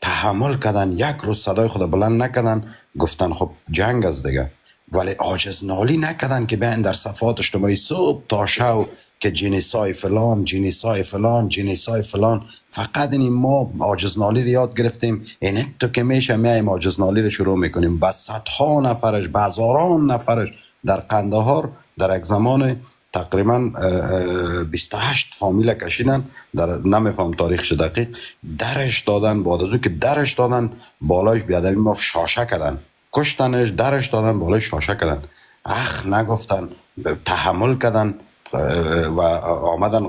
تحمل کردن یک روز صدای خود بلند نکردن. گفتن خب جنگ است دیگه. ولی عاجز نالی نکردن که بیان در صفحات اجتماعی صبح تا شو که جنیسای فلان جنیسای فلان جنیسای فلان. فقط این ما عاجز نالی رو یاد گرفتیم. این تو که میشه میایم عاجز نالی رو شروع می‌کنیم. با صدها نفرش با هزاران نفرش در قندهار در یک زمان تقریبا اه، اه، 28 فامیل کشیدن. در نمیفهم تاریخش دقیق. درش دادن بعد از که درش دادن بالایش بیادبی ما شاشه کردن. کشتنش درش دادن بالایش شاشه کردن. اخ نگفتن تحمل کردن. و آمدن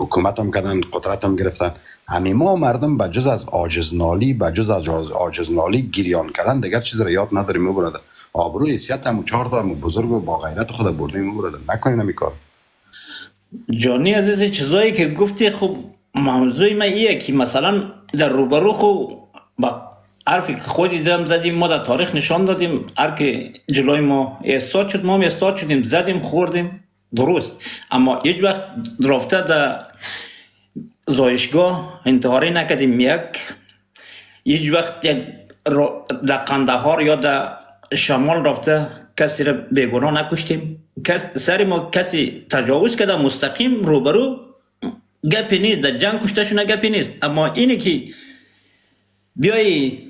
حکومت هم کردن قدرت هم گرفتن. همین ما مردم به جز از عاجزنالی به جز از عاجزنالی گریان کردن. دیگر چیز رو یاد نداریم او برادر آبروی حیثیت هم و چهار تا بزرگ و با غیرت خود بردیم او برادر نکنین همی کار جانی عزیز چیزایی که گفتی خب موضوع ما ایه که مثلا در روبرو خو با حرفی که خودی دیدم زدیم ما در تاریخ نشان دادیم. هر که جلوی ما استاد شد ما هم استاد شدیم. زدیم خوردیم. درست. اما هیچ وقت رفته در زایشگاه انتحاری نکردیم. یک وقت یک را- در قندهار یا در شمال رفته کسی را بیگناه نکشتیم. کس سر ما کسی تجاوز کرده مستقیم روبرو گپی نیست در جنگ کشته شونه گپی نیست. اما اینه که بیای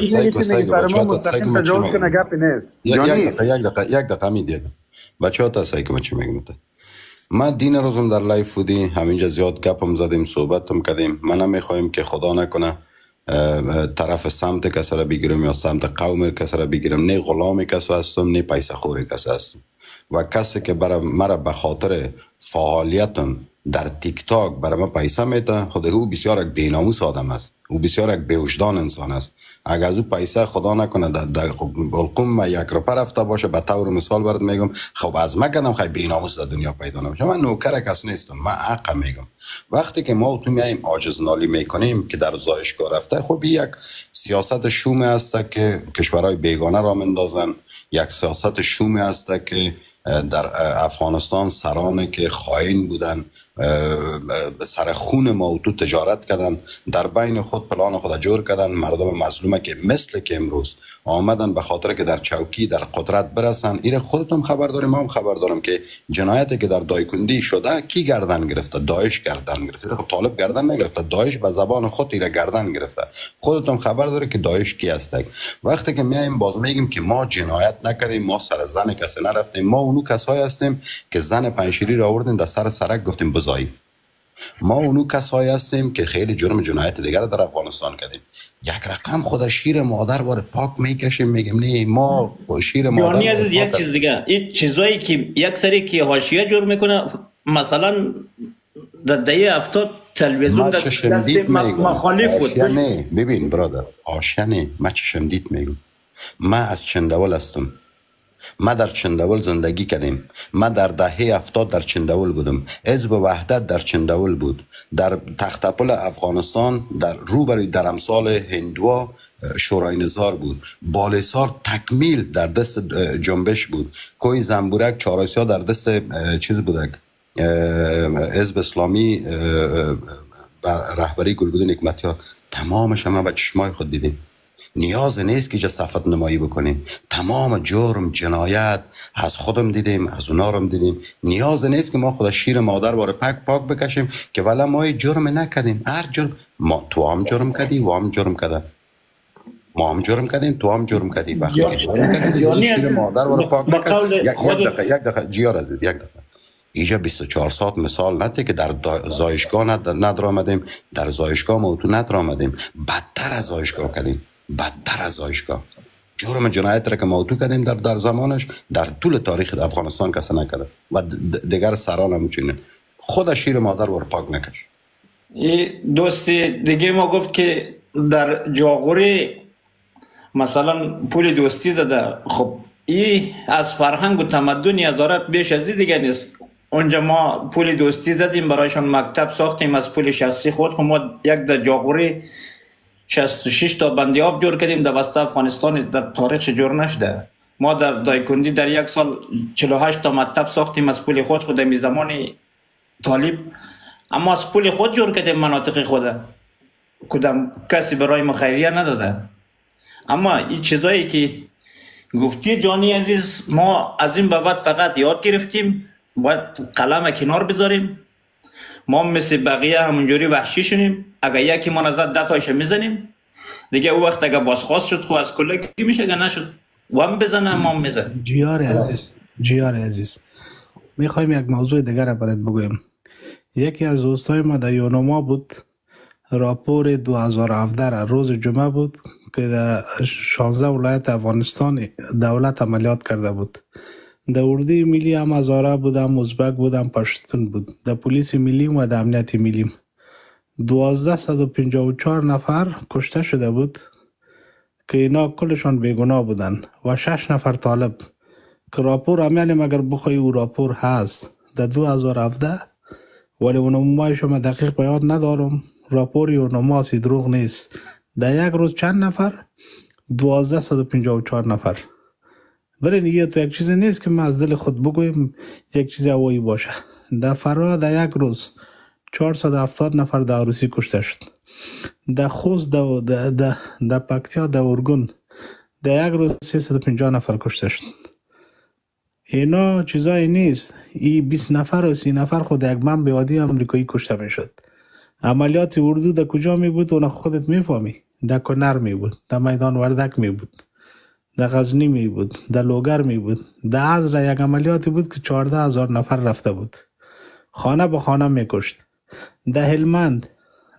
چیزی میگی برای تجاوز بچه کنه. گپی نیست یک دقیقه یک دقیقه می دیگه بچه ها تا سعی کنم چی میگم تا. ما دین روزم در live بودی همینجا زیاد گپم زدیم صحبت هم کردیم من نمی‌خوایم که خدا نکنه طرف سمت کسی را بگیرم یا سمت قوم کسی را بگیرم نه غلام کسی هستم نه پیسه خوری کسی هستم و کسی که برای مرا به خاطر فعالیتم در تیک تاک برای من پیسه میده خود او بسیار یک بیناموس آدم است. او بسیار یک بیوجدان انسان است. اگر از او پیسه خدا نکنه در, بلقم یک روپه رفته باشه به طور مثال برات میگم خب از من کدم خیلی بیناموس در دنیا پیدا نمیشه من نوکر کس نیستم من حق میگم. وقتی که ما تو میایم عاجز نالی می‌کنیم که در زایشگاه رفته خب یک سیاست شوم است که کشورهای بیگانه را مندازن یک سیاست شومی است که در افغانستان سرانه که خائن بودن. سر خون ما تو تجارت کردن. در بین خود پلان خود جور کردن. مردم مظلومه که مثل که امروز آمدن به خاطر که در چوکی در قدرت برسن. ایره خودتون خبر داریم ما هم خبر دارم که جنایتی که در دایکندی شده کی گردن گرفته؟ داعش گردن گرفته. خب طالب گردن نگرفته. داعش به زبان خود ایره گردن گرفته. خودتون خبر داره که داعش کی هسته وقتی که میایم باز میگیم که ما جنایت نکردیم ما سر زن کسی نرفتیم. ما اونو کسایی هستیم که زن پنشیری را آوردیم در سر سرک گفتیم بزایی ما اونو کسایی هستیم که خیلی جرم جنایت دیگر در افغانستان کردیم. یک رقم خدا شیر مادر بار پاک می‌کشیم میگیم نه ما شیر مادر یعنی یک چیز دیگه این چیزایی که یک سری که حاشیه جور می‌کنه مثلا در دهه افتاد تلویزیون در دید میگم آشیانه ببین برادر آشیانه ما چشم دید میگم ما از چندول هستم. ما در چندول زندگی کردیم. ما در دهه افتاد در چندول بودم حزب وحدت در چندول بود. در تختپل افغانستان در روبروی در امثال هندوا شورای نظار بود. بالسار تکمیل در دست جنبش بود. کوی زنبورک چارایسیا در دست چیز بودک؟ حزب اسلامی رهبری گلبدون ها تمامش ما با چشمای خود دیدیم. نیاز نیست که صفت نمایی بکنیم تمام جرم جنایت از خودم دیدیم از اونا رو دیدیم. نیاز نیست که ما خدا شیر مادر باره پک پاک بکشیم که ولی ما جرم نکردیم. هر جرم ما تو هم جرم کردی و هم جرم کردن ما هم جرم کردیم تو هم جرم کردی. وقتی که جرم کردیم شیر مادر باره پاک بکشیم یک دقیقه یک دقیقه. جیار عزیز یک دقیقه. اینجا 24 ساعت مثال نته که در زایشگاه ندر آمدیم در زایشگاه ما تو ندر آمدیم بدتر از زایشگاه کردیم. بدتر از زایشگاه جرم جنایت را که ما تو کردیم در, در زمانش در طول تاریخ افغانستان کسی نکرده و دیگر سران هم خود شیر مادر ور پاک نکش. دوست دیگه ما گفت که در جاغوری مثلا پول دوستی داده خب ای از فرهنگ و تمدنی از دارد بیش از دیگه نیست. اونجا ما پول دوستی زدیم برایشان مکتب ساختیم از پول شخصی خود. خب ما یک در جاغوری 66 تا بندی آب جور کردیم در بسته افغانستان در تاریخ جور نشده. ما در دایکندی در یک سال 48 تا مکتب ساختیم از پول خود خود می زمان طالب. اما از پول خود جور کردیم مناطق خود. کدام کسی برای ما خیریه نداده. اما این چیزایی که گفتی جانی عزیز ما از این بابت فقط یاد گرفتیم باید قلم کنار بذاریم. ما مثل بقیه همونجوری وحشی شونیم اگر یکی ما نظر ده تایشه می‌زنیم. دیگه او وقت اگر بازخواست شد خو از کله کی میشه اگر نشد. و هم بزنه ما میزن جیار عزیز جیار عزیز. می‌خوایم یک موضوع دیگر را برات بگویم. یکی از دوستای ما در یونوما بود. راپور 2017 را روز جمعه بود که در 16 ولایت افغانستان دولت عملیات کرده بود. د اردوی ملی هم هزاره بودم ازبک بودم پشتون بود. د پلیس ملی و د امنیت ملی چهار نفر کشته شده بود که اینا کلشان بیگناه بودن و شش نفر طالب. که راپور هم یعنی مگر بخوای او راپور هست. در 2017 ولی اون شما دقیق به یاد ندارم. راپوری و نماسی دروغ نیست. در یک روز چند نفر؟ چهار نفر. ولی دیگه تو یک چیزی نیست که ما از دل خود بگویم یک چیز هوایی باشه. در فرا در یک روز 470 نفر در عروسی کشته شد. در خوز در, در, پکتیا در ارگون در یک روز 350 نفر کشته شد. اینا چیزایی نیست. ای 20 نفر و 30 نفر خود یک من به عادی امریکایی کشته می شد. عملیات اردو در کجا می بود؟ اون خودت می‌فهمی در کنر می بود. در میدان وردک می بود. در غزنی می بود در لوگر می بود در ازر یک عملیاتی بود که چارده هزار نفر رفته بود. خانه به خانه می کشت. در هلمند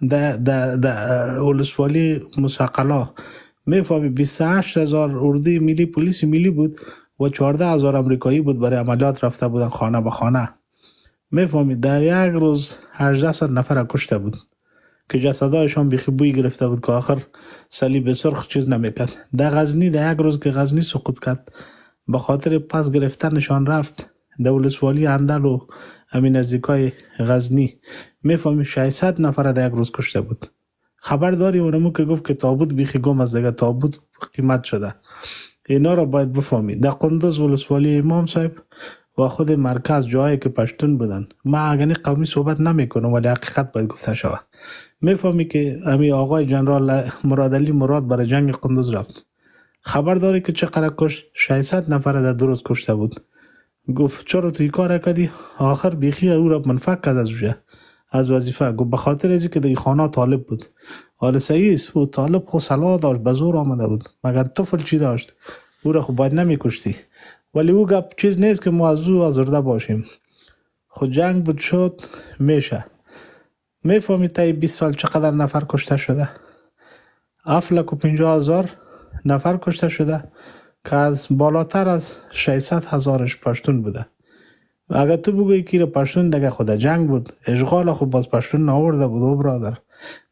در اولسوالی مساقلا می فهمی 28 هزار اردوی ملی پلیس ملی بود و 14 هزار امریکایی بود برای عملیات رفته بودن خانه به خانه. می‌فهمید در یک روز 1800 نفر را کشته بود. که جسدهایشان بیخی بوی گرفته بود که آخر صلیب سرخ چیز نمی‌کرد در غزنی در یک روز که غزنی سقوط کرد. به خاطر پس گرفتنشان رفت در ولسوالی اندل و همین نزدیکای غزنی. می‌فهمی 600 نفر در یک روز کشته بود. خبر داری اونمو که گفت که تابوت بیخی گم از دیگه تابوت قیمت شده. اینا را باید بفهمید در قندوز ولسوالی امام صاحب و خود مرکز جایی که پشتون بودن. ما اگنی قومی صحبت نمی‌کنم ولی حقیقت باید گفته شود. می‌فهمی که امی آقای جنرال مراد علی مراد برای جنگ قندوز رفت. خبر داری که چقدر کش؟ 600 نفر در درست کشته بود. گفت چرا توی کار کردی؟ آخر بیخی او را منفق کرد از روی. از وظیفه. گفت به خاطر ازی که در خانه طالب بود. صحیح است او طالب خو سلا داشت به زور آمده بود. مگر طفل چی داشت؟ او را خب باید نمیکشتی. ولی او گپ چیز نیست که ما از او آزرده باشیم. خود جنگ بود شد میشه. می‌فهمی تایی 20 سال چقدر نفر کشته شده. هفت لک و پنجاه هزار نفر کشته شده که از بالاتر از 600 هزارش پشتون بوده. اگر تو بگویی که را پشتون دیگه خود جنگ بود. اشغال خود باز پشتون ناورده بود او برادر.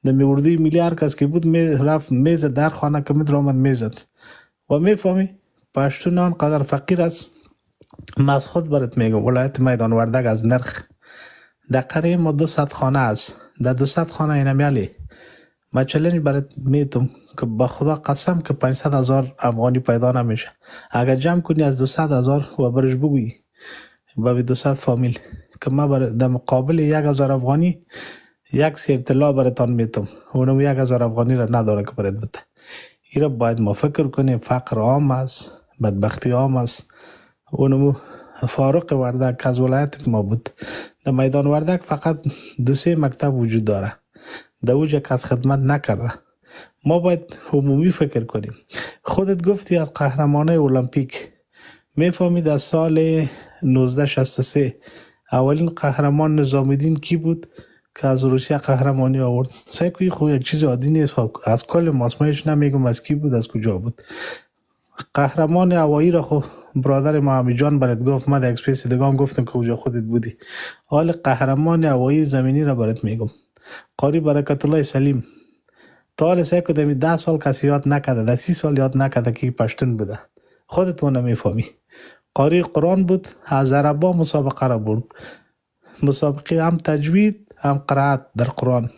در میوردی ملی هر کس که بود می رفت میز در خانه که می می‌زد و می‌فهمی؟ پشتون آنقدر فقیر است. من از خود برات میگم ولایت میدان وردگ از نرخ. در قریه ما دو ست خانه است. در دو ست خانه اینم یلی ما چلنج برات میتم که با خدا قسم که 500 هزار افغانی پیدا نمیشه. اگر جمع کنی از 200 هزار و برش بگویی. با 200 فامیل. که ما بر در مقابل یک هزار افغانی یک سی اطلاع براتان میتم اونم یک هزار افغانی را نداره که برات بده. این را باید ما فکر کنیم فقر عام است. بدبختی عام است. اونمو فاروق وردک از ولایت ما بود. در میدان وردک فقط دو سه مکتب وجود داره. در اوجه کس خدمت نکرده. ما باید عمومی فکر کنیم. خودت گفتی از قهرمانه المپیک. می‌فهمید از سال 1963 اولین قهرمان نظام الدین کی بود که از روسیه قهرمانی آورد؟ سعی کنی خب یک چیز عادی نیست. خب از کل ماسمایش نمیگم از کی بود از کجا بود. قهرمان هوایی را خب برادر ما جان برات گفت. در اکسپرس دگام گفتم که کجا خودت بودی. حال قهرمان هوایی زمینی را برات میگم. قاری برکت الله سلیم. تا حال سعی کدمی ده سال کسی یاد نکده ده سی سال یاد نکده که پشتون بوده خودتون نمی‌فهمی قاری قرآن بود از عربا مسابقه را برد. مسابقه هم تجوید هم قرائت در قرآن.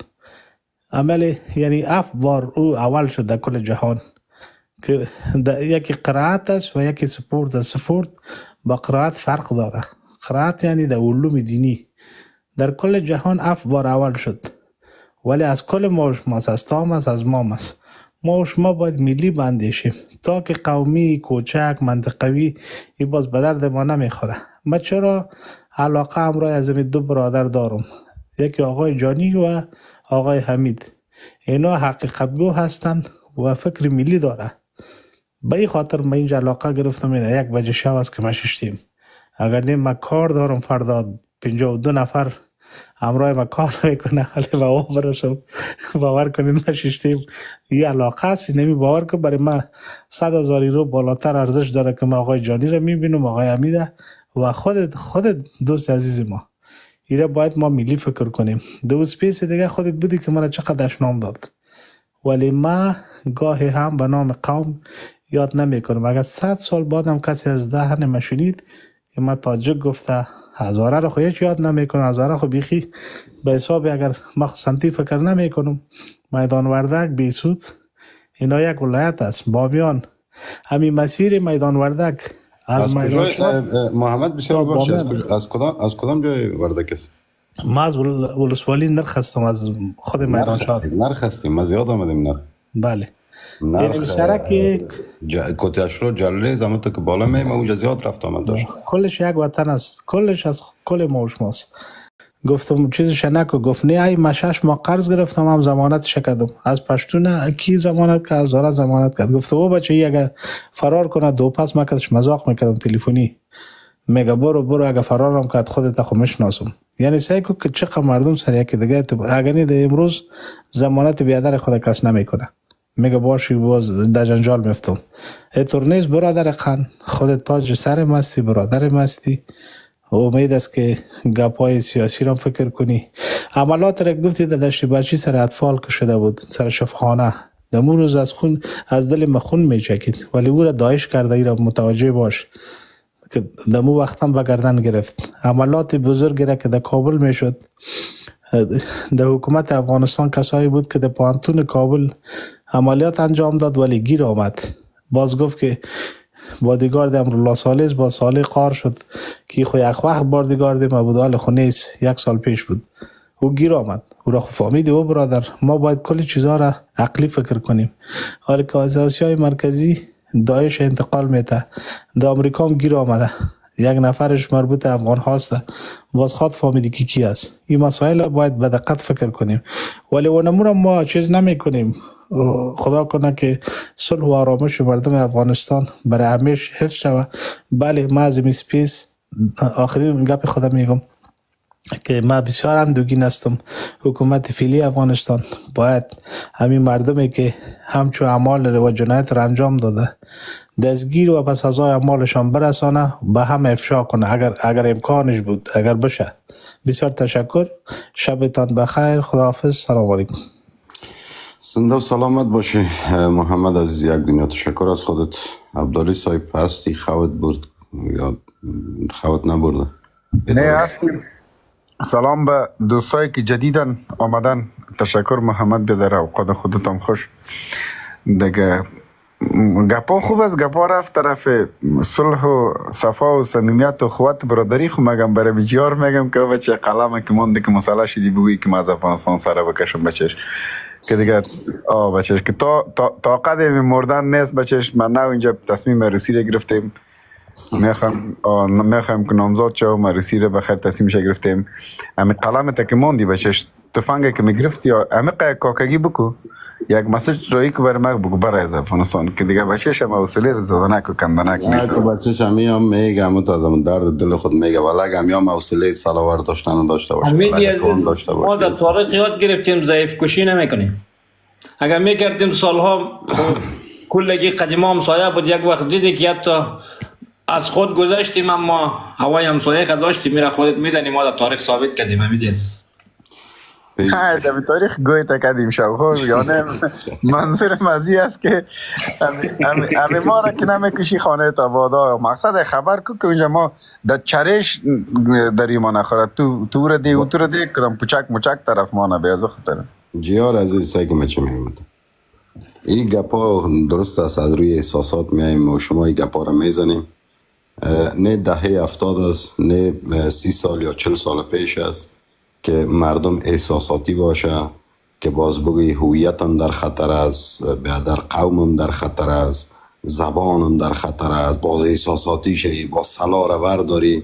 عمل یعنی اف بار او اول شد در کل جهان. که یکی قرائت است و یکی سپورت است سپورت با قرائت فرق داره قرائت یعنی در علوم دینی در کل جهان اف بار اول شد ولی از کل ماش ماست از تام است از مام است ما شما باید ملی بندیشیم تا که قومی کوچک منطقوی این باز به درد ما نمی‌خوره من چرا علاقه همراه از این دو برادر دارم یکی آقای جانی و آقای حمید اینا حقیقت گو هستن و فکر ملی داره به خاطر من اینجا علاقه گرفتم این یک بجه شب است که ما ششتیم. اگر نیم من کار دارم فردا پینجا و دو نفر همراه ما کار می‌کنه حالا به او برسم باور کنید ما ششتیم. یه علاقه است نمی باور که برای ما صد هزاری رو بالاتر ارزش داره که ما آقای جانی رو می‌بینم آقای امیده و خودت خودت دوست عزیز ما. ایره باید ما ملی فکر کنیم. دو space دیگه خودت بودی که مرا چقدر نام داد. ولی ما گاهی هم به نام قوم یاد نمی کنم اگر صد سال بعدم کسی از دهن ما شنید که ما تاجک گفته هزاره رو خودش یاد نمی‌کنم هزاره خو بیخی. به حساب اگر ما سمتی فکر نمی‌کنم. میدان وردک بیسود اینا یک ولایت است. بامیان همین مسیر میدان وردک از, از محمد بسیار از, کدام از کدام جای وردک است ما از ول- ولسوالی نرخ هستم از خود میدان شهر. نرخ هستیم. ما زیاد آمدیم نرخ. بله. سرک ج... کوتیاش رو جلاله زمان تو که بالا میم اونجا زیاد رفت آمد داشت. کلش یک وطن است. کلش از کل ما و شماست گفتم چیزش نکو. گفت نه ای ما شش ما قرض گرفتم هم زمانتش کردم از پشتون کی زمانت که از زاره زمانت کرد. گفت او بچه ای اگه فرار کنه دو پس ما کدش مزاق می‌کردم تلفنی. میگه برو برو اگه فرارم کرد خودت خو می‌شناسم. یعنی سعی کو که چقدر مردم سر یکی دیگه اگه نه امروز زمانت بیادر خود کس نمی‌کنه. میگه باشی باز در جنجال میفتم اینطور نیست برادر قن خودت تاج سر مستی برادر مستی. امید است که گپای سیاسی را فکر کنی. عملات را گفتی در دشت برچی سر اطفال که شده بود. سر شفخانه. دمو روز از خون از دل مخون می چکید ولی او را دایش کرده ای را متوجه باش که دمو وقتم به گردن گرفت. عملات بزرگی را که در کابل می شد در حکومت افغانستان کسایی بود که در پانتون کابل عملیات انجام داد ولی گیر آمد. باز گفت که بادیگارد امرولا سالیز با سالی قار شد که خو یک وقت بادیگارد ما بود حال یک سال پیش بود. او گیر آمد. او را خو فهمیدی او برادر. ما باید کلی چیزها را عقلی فکر کنیم. حالی که از آسیای مرکزی دایش انتقال میته در امریکا هم گیر آمده. یک نفرش مربوط افغان هاست. باز خود فهمیدی کی کی است؟ این مسائل باید به دقت فکر کنیم. ولی اونمون ما چیز نمی کنیم خدا کنه که صلح و آرامش مردم افغانستان برای همیش حفظ شود. بله ما از space آخرین گپ خودم میگم که ما بسیار اندوگین هستم. حکومت فیلی افغانستان باید همین مردمی که همچو اعمال و جنایت را انجام داده دستگیر و پس ازای اعمالشان برسانه به هم افشا کنه. اگر, اگر امکانش بود اگر بشه. بسیار تشکر. شبتان بخیر. خداحافظ. سلام علیکم. زنده و سلامت باشی محمد عزیز یک دنیا تشکر از خودت. عبدالی صاحب هستی؟ خوت برد یا خوت نبرده؟ نه هستیم. سلام به دوستایی که جدیدن آمدن. تشکر محمد بیدر اوقات خودتان خوش. دیگه گپا خوب است گپا رفت طرف صلح و صفا و صمیمیت و خوات برادری خو مگم. برای بجیار میگم که بچه قلم که مونده که مسئله شدی بگویی که ما از افغانستان سره بکشم بچهش. که دیگه آه بچهش که تا طاقت مردن نیست بچهش من نه اینجا تصمیم روسی گرفتیم. می‌خوام می‌خوام که نامزاد شو ما روسی رو بخیر تصمیمش گرفتیم. امی قلم تا که موندی بچهش تفنگ که می‌گرفتی یا امی کاکگی بکو. یک مسیج روی که برای ما بگو برای از افغانستان. که دیگه بچهش هم حوصله زدنک و کندنک نه که بچهش همی هم میگه همون تا درد دل خود میگه. ولی اگه هم حوصله سلاور داشتن داشته باشه داشته باشه ما در طارق یاد گرفتیم ضعیف کشی نمی‌کنیم. اگر می‌کردیم سالها کلگی قدیما هم سایه بود. یک وقت دیدی که حتی از خود گذشتیم اما هوای همسایه که داشتیم میره خودت میدنی ما در تاریخ ثابت کردیم همیدی در تاریخ گوی تا کدیم شو خب یعنی منظور مزی است که امی ما را که نمی‌کشی خانه تا بادا مقصد خبر کو که اینجا ما در چرش در ایمان نخوره تو تو را دی و تو را دی کدام پچک مچک طرف ما نبیازه خطره جیار عزیز سعی که چه میگمد این گپا درست است از روی احساسات میاییم و شما این گپا را می‌زنیم. نه دهه افتاد است نه سی سال یا چل سال پیش است. که مردم احساساتی باشه که باز بگوی هویتم در خطر است بیادر قومم در خطر است زبانم در خطر است باز احساساتی شی با سلا رو ورداری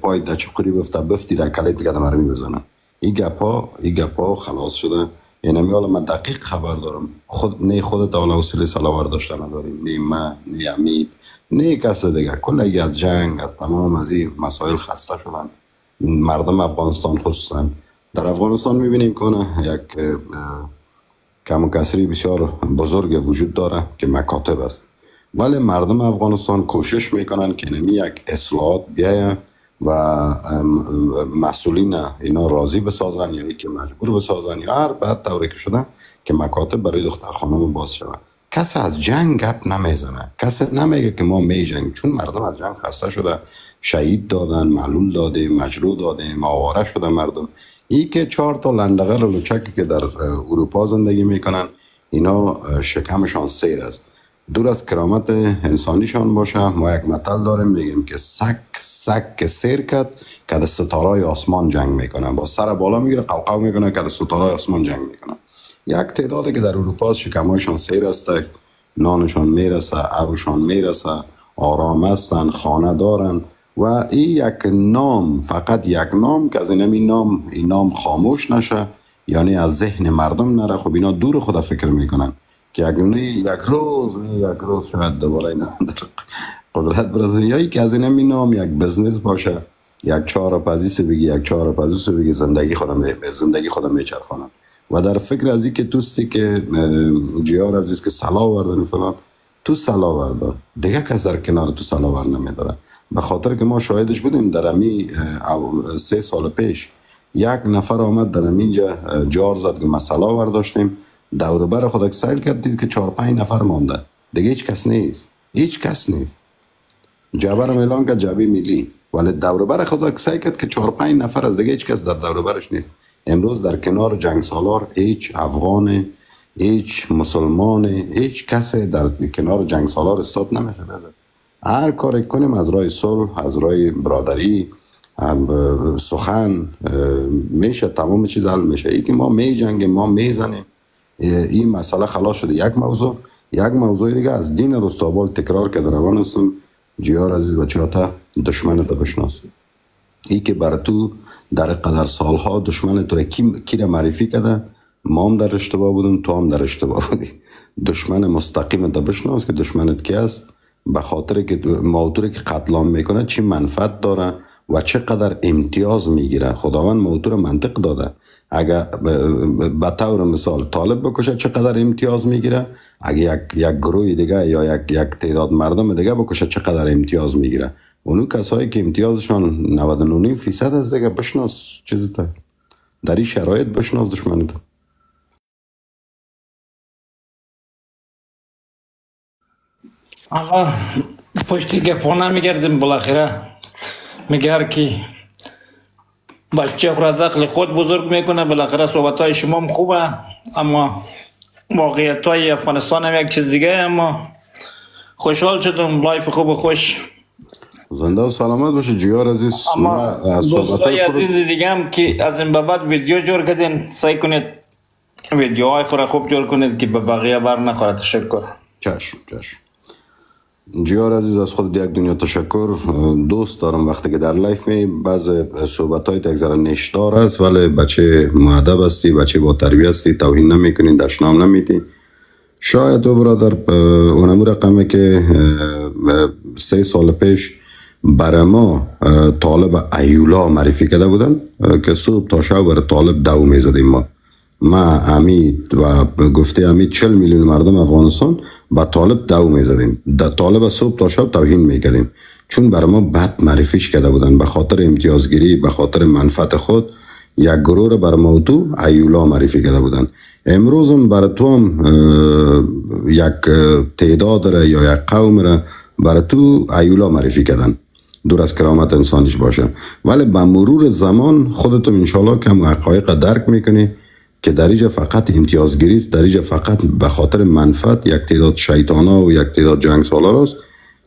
پای در چقری بفته بفتی در کلیت دیگه مرمی بزنن این گپا این گپا خلاص شده. یعنی حالا من دقیق خبر دارم. خود نه خودت حالا حوصله سلاور داشته نداریم نه من نه امید نه کس دیگه. کل از جنگ از تمام از این مسائل خسته شدن. مردم افغانستان خصوصا در افغانستان می‌بینیم کنه یک کم و کسری بسیار بزرگ وجود داره که مکاتب است. ولی مردم افغانستان کوشش می‌کنن که نمی یک اصلاحات بیایه و مسئولین اینا راضی بسازن یا که مجبور بسازن یا هر بعد طوری که شده که مکاتب برای دختر خانم باز شود. کس از جنگ گپ نمی‌زنه. کس نمیگه که ما می جنگ چون مردم از جنگ خسته شده. شهید دادن معلول داده مجروح داده آواره شده مردم. ای که چهار تا لندغه لچکی که در اروپا زندگی می‌کنن اینا شکمشان سیر است. دور از کرامت انسانیشان باشه. ما یک مطل داریم بگیم که سک سک سیر کرد که در ستارای آسمان جنگ می‌کنه. با سر بالا می‌گیره قوقو می‌کنه که در ستارای آسمان جنگ می‌کنه. یک تعدادی که در اروپا شکمایشان سیر است نانشان می‌رسه ابوشان می‌رسه آرام هستن خانه دارن. و این یک نام فقط یک نام که از این نام این نام خاموش نشه یعنی از ذهن مردم نره. خب اینا دور خدا فکر می‌کنن که یک یک روز یک روز شاید دوباره اینا در قدرت برزیایی که از این نام یک بزنس باشه یک چهار پزیس بگی یک چهار پزیس بگی زندگی خودم زندگی خودم میچرخانم و در فکر از این که توستی که جیار عزیز که سلا وردن فلان تو سلا وردار دیگه کس در کنار تو سلا نمیداره. به خاطر که ما شاهدش بودیم در امی سه سال پیش یک نفر آمد در اینجا جار زد که مسلا ورداشتیم دور بر خودک سیل کرد دید که چهار پنج نفر مانده. دیگه هیچ کس نیست. هیچ کس نیست. جبر اعلان کرد جبی ملی. ولی دور بر خود سعی کرد که چهار پنج نفر از دیگه هیچ کس در دور برش نیست. امروز در کنار جنگ سالار هیچ افغان هیچ مسلمان هیچ کس در کنار جنگ سالار استاد نمیشه. هر کار کنیم از راه صلح از راه برادری سخن میشه تمام چیز حل میشه. ای که ما می جنگیم ما می زنیم. این مسئله خلاص شده. یک موضوع یک موضوع دیگه از دین رستابال تکرار که در روان هستم. جیار عزیز بچه تا دشمن تا بشناس. ای که بر تو در قدر سالها دشمن تو را کی, کی را معرفی کرده؟ ما هم در اشتباه بودیم تو هم در اشتباه بودی. دشمن مستقیم تا بشناس که دشمنت کی است؟ به خاطر که موضوعی که قتل عام می‌کنه چی منفعت داره و چقدر امتیاز می‌گیره. خداوند موضوع منطق داده. اگر به طور مثال طالب بکشه چقدر امتیاز می‌گیره؟ اگه یک, یک گروه دیگه یا یک, یک تعداد مردم دیگه بکشه چقدر امتیاز می‌گیره؟ اونو کسایی که امتیازشان 99 فیصد از دیگه بشناس چیز ده در این شرایط بشناس دشمنت آقا پشتی گپا نمیگردیم بالاخره. میگه کی بچه خود از عقل خود بزرگ می‌کنه بالاخره صحبت های شما هم خوبه. اما واقعیت های افغانستان هم یک چیز دیگه اما خوشحال شدم. live خوب و خوش. زنده و سلامت باشه جیار عزیز. اما ما از صحبت های خود دیگه هم که از این به بعد ویدیو جور کردین سعی کنید ویدیوهای خود را خوب جور کنید که به بقیه بر نخوره تشکر چشم چشم. جیار عزیز از خود یک دنیا تشکر. دوست دارم وقتی که در live می بعض صحبت های یک ذره نشدار است ولی بچه مؤدب هستی بچه با تربیت هستی توهین نمی‌کنی دشنام نمیتی. شاید تو برادر اونمو رقمه که سه سال پیش برای ما طالب ایولا معرفی کرده بودن که صبح تا شب برای طالب دو می‌زدیم ما. ما امید و گفته امید 40 میلیون مردم افغانستان با طالب دو می‌زدیم. در طالب صبح تا شب توهین می‌کردیم. چون برای ما بد معرفیش کرده بودن به خاطر امتیازگیری به خاطر منفعت خود یک گروه را بر موضوع ایولا معرفی کرده بودن. امروز هم برای تو هم یک تعداد را یا یک قوم را برای تو ایولا معرفی کردن. دور از کرامت انسانیش باشه. ولی به مرور زمان خودتون انشالله که حقایق درک می‌کنی. که در اینجا فقط امتیازگیری در اینجا فقط به خاطر منفعت یک تعداد شیطانا و یک تعداد جنگ سالار است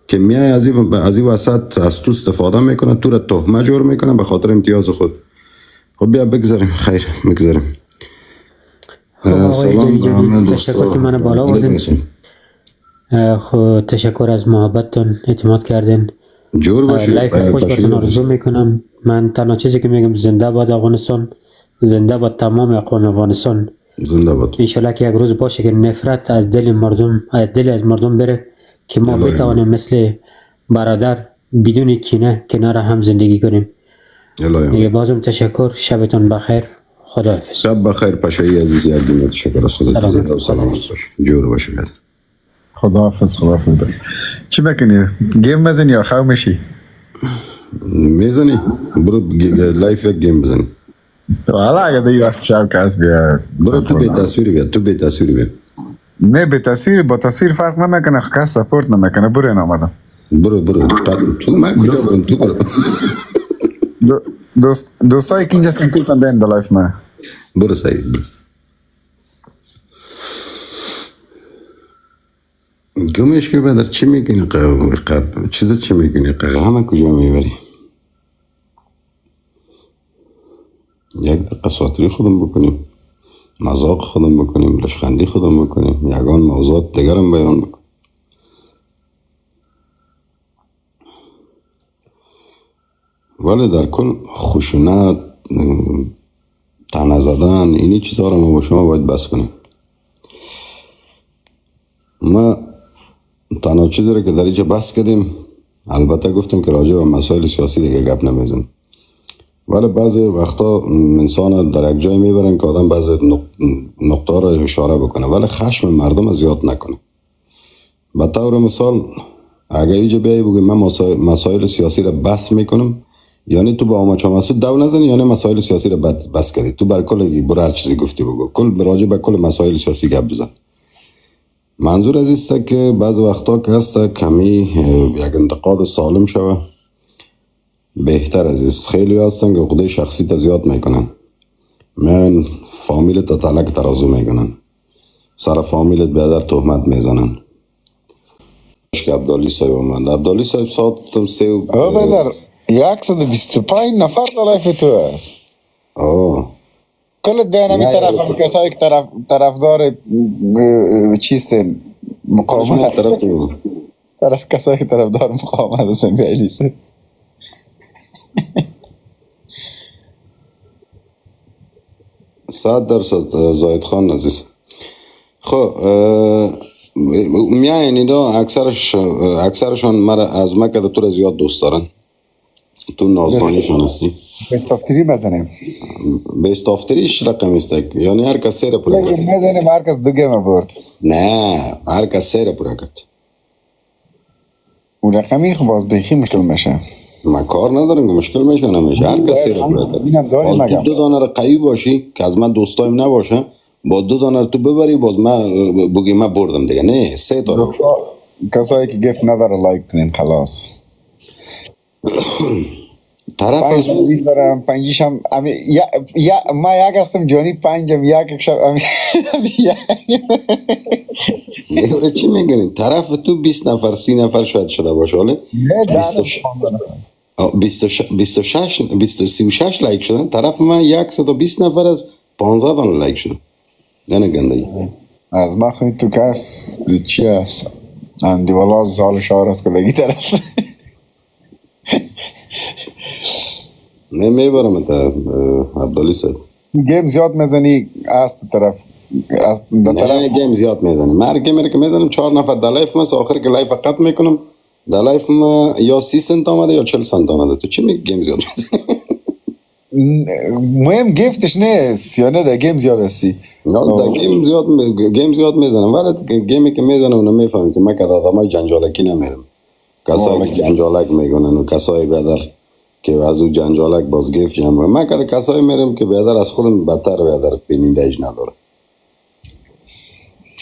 که میای از این از این وسط از تو استفاده می‌کنه تو را تهمه جور می‌کنه به خاطر امتیاز خود. خب بیا بگذاریم. خیر بگذاریم. خب سلام به همه دوستا. تشکر از محبتتون اعتماد کردین. جور باشید. live خوش. براتون آرزو می‌کنم. من تنها چیزی که میگم زنده باد افغانستان. زنده باد تمام اقوام افغانستان. زنده باد انشالله که یک روز باشه که نفرت از دل مردم از دل از مردم بره که ما. بتوانیم مثل برادر بدون کینه کنار هم زندگی کنیم. دیگه بازم تشکر. شبتون بخیر. خداحافظ شب بخیر پشایی عزیز یک دنیا تشکر از خودت سلام. زنده و سلامت باش. جور باشی بیاد خداحافظ خداحافظ بس چی بکنی؟ game بزنی یا خو میشی؟ می‌زنی. برو live یک game بزنی. اگه دی وقت شب هست بیا تو به تصویری بیاد تو به تصویری بیاد نه به تصویر با تصویر فرق نمیکنه کس support نمیکنه برو این آمدم برو برو تو من کجا برم تو برو دو- دوست دوستای که اینجا هستن کلتن بین در لایف ما برو سعید برو گمش که بدر چی میکنی قب قب چیز چی میکنی قب همه کجا میبری یک دقیقه ساتری خودم بکنیم مذاق خودم بکنیم لشخندی خودم بکنیم یگان موضوعات دیگرم بیان بکنیم. ولی در کل خشونت تنه زدن اینی چیزها رو ما با شما باید بس کنیم. ما تنها چیزی رو که در اینجا بس کردیم البته گفتم که راجع به مسائل سیاسی دیگه گپ نمیزن ولی بعضی وقتا انسان در یک جای می‌برن که آدم بعضی نق- نقطه را اشاره بکنه. ولی خشم مردم زیاد نکنه. به طور مثال اگر اینجا بیایی بگی من مسائل, سیاسی را بس می‌کنم یعنی تو با آمچا مسعود دو نزنی یعنی مسائل سیاسی را بس کردی. تو بر کل برو هر چیزی گفتی بگو. کل راجع به کل مسائل سیاسی گپ بزن. منظور از است که بعض وقتا که هست کمی یک انتقاد سالم شوه. بهتر از است خیلی هستن که عقده شخصی تا زیاد می‌کنن. من فامیل تا تلک ترازو می‌کنن. سر فامیلت بیادر تهمت می‌زنن. که عبدالی صاحب آمد عبدالی صاحب ساعتم سه و آقا بدر 125 نفر طرف تو است. آه. کلت بین طرف. هم کسایی که طرف طرفدار شما مقاومت. طرف طرف کسایی طرفدار مقاومت هستن بیایلی سه صد درصد زاید خان عزیز. خب میای نیدا اکثرش اکثرشان مرا از مکه تو را زیاد دوست دارن. تو نازدانیشان هستی؟ تفکیری بزنیم. بیست آفتریش رقم است یعنی هر کس سه را پورا کرد. بزنیم هر کس دو گیم برد. نه هر کس سه را پورا کرد. اون رقمی خب باز بیخی مشکل میشه. ما کار ندارم که مشکل میشه نمیشه هر کس سه را پورا کرد اینم داریم حال تو مگم. دو دانه قوی باشی که از من دوستایم نباشه با دو دانه تو ببری باز من بگی من بردم دیگه. نه سه تا کسایی که گفت نداره لایک کنین خلاص. طرف پنج از دارم پنجیش هم امی یا, یا ما یک هستم جانی پنجم یک شب امی یه چی میگنی؟ طرف تو 20 نفر 30 نفر شاید شده باشه حالا نه بیست و دارم ش- آه، 26 26 20 36 لایک شدن. طرف من 120 نفر از 15 دانه لایک شده. نه گندگی از ما خوی تو کس چی هست؟ اندی والا زال شهر است که لگی طرف. نه می‌برم تا عبدالی صاحب. گیم زیاد می‌زنی از تو طرف از نه طرف گیم زیاد می‌زنه من گیم که می‌زنم چهار نفر در لایف من آخر که لایف قط می‌کنم در لایف ما یا 30 سنت آمده یا 40 سنت آمده. تو چی میگی گیم زیاد می‌زنی؟ مهم گیفتش نیست یا نه در گیم زیاد هستی. نه گیم زیاد گیم زیاد می‌زنم. ولی گیمی که می‌زنم اونو می‌فهمم که من که آدمای جنجالکی نمیرم. کسایی که جنجالک میگنن و کسایی بیادر که از او جنجالک باز گیف جمع من که کسایی میرم که بیادر از خودم بدتر بیادر بینندهش نداره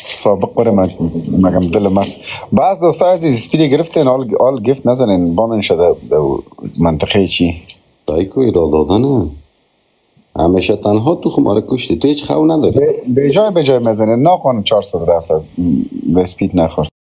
سابق بره مگم دل مست. بعض دوستا عزیز اسپیدی گرفتن آل, آل گفت نزنن بانن شده به منطقه چی؟ تایی که ایراد دادنه. همیشه تنها تو خماره کشتی. تو هیچ خو نداری. به جای به جای می‌زنه ناخوان 400 رفت از به اسپید نخورد.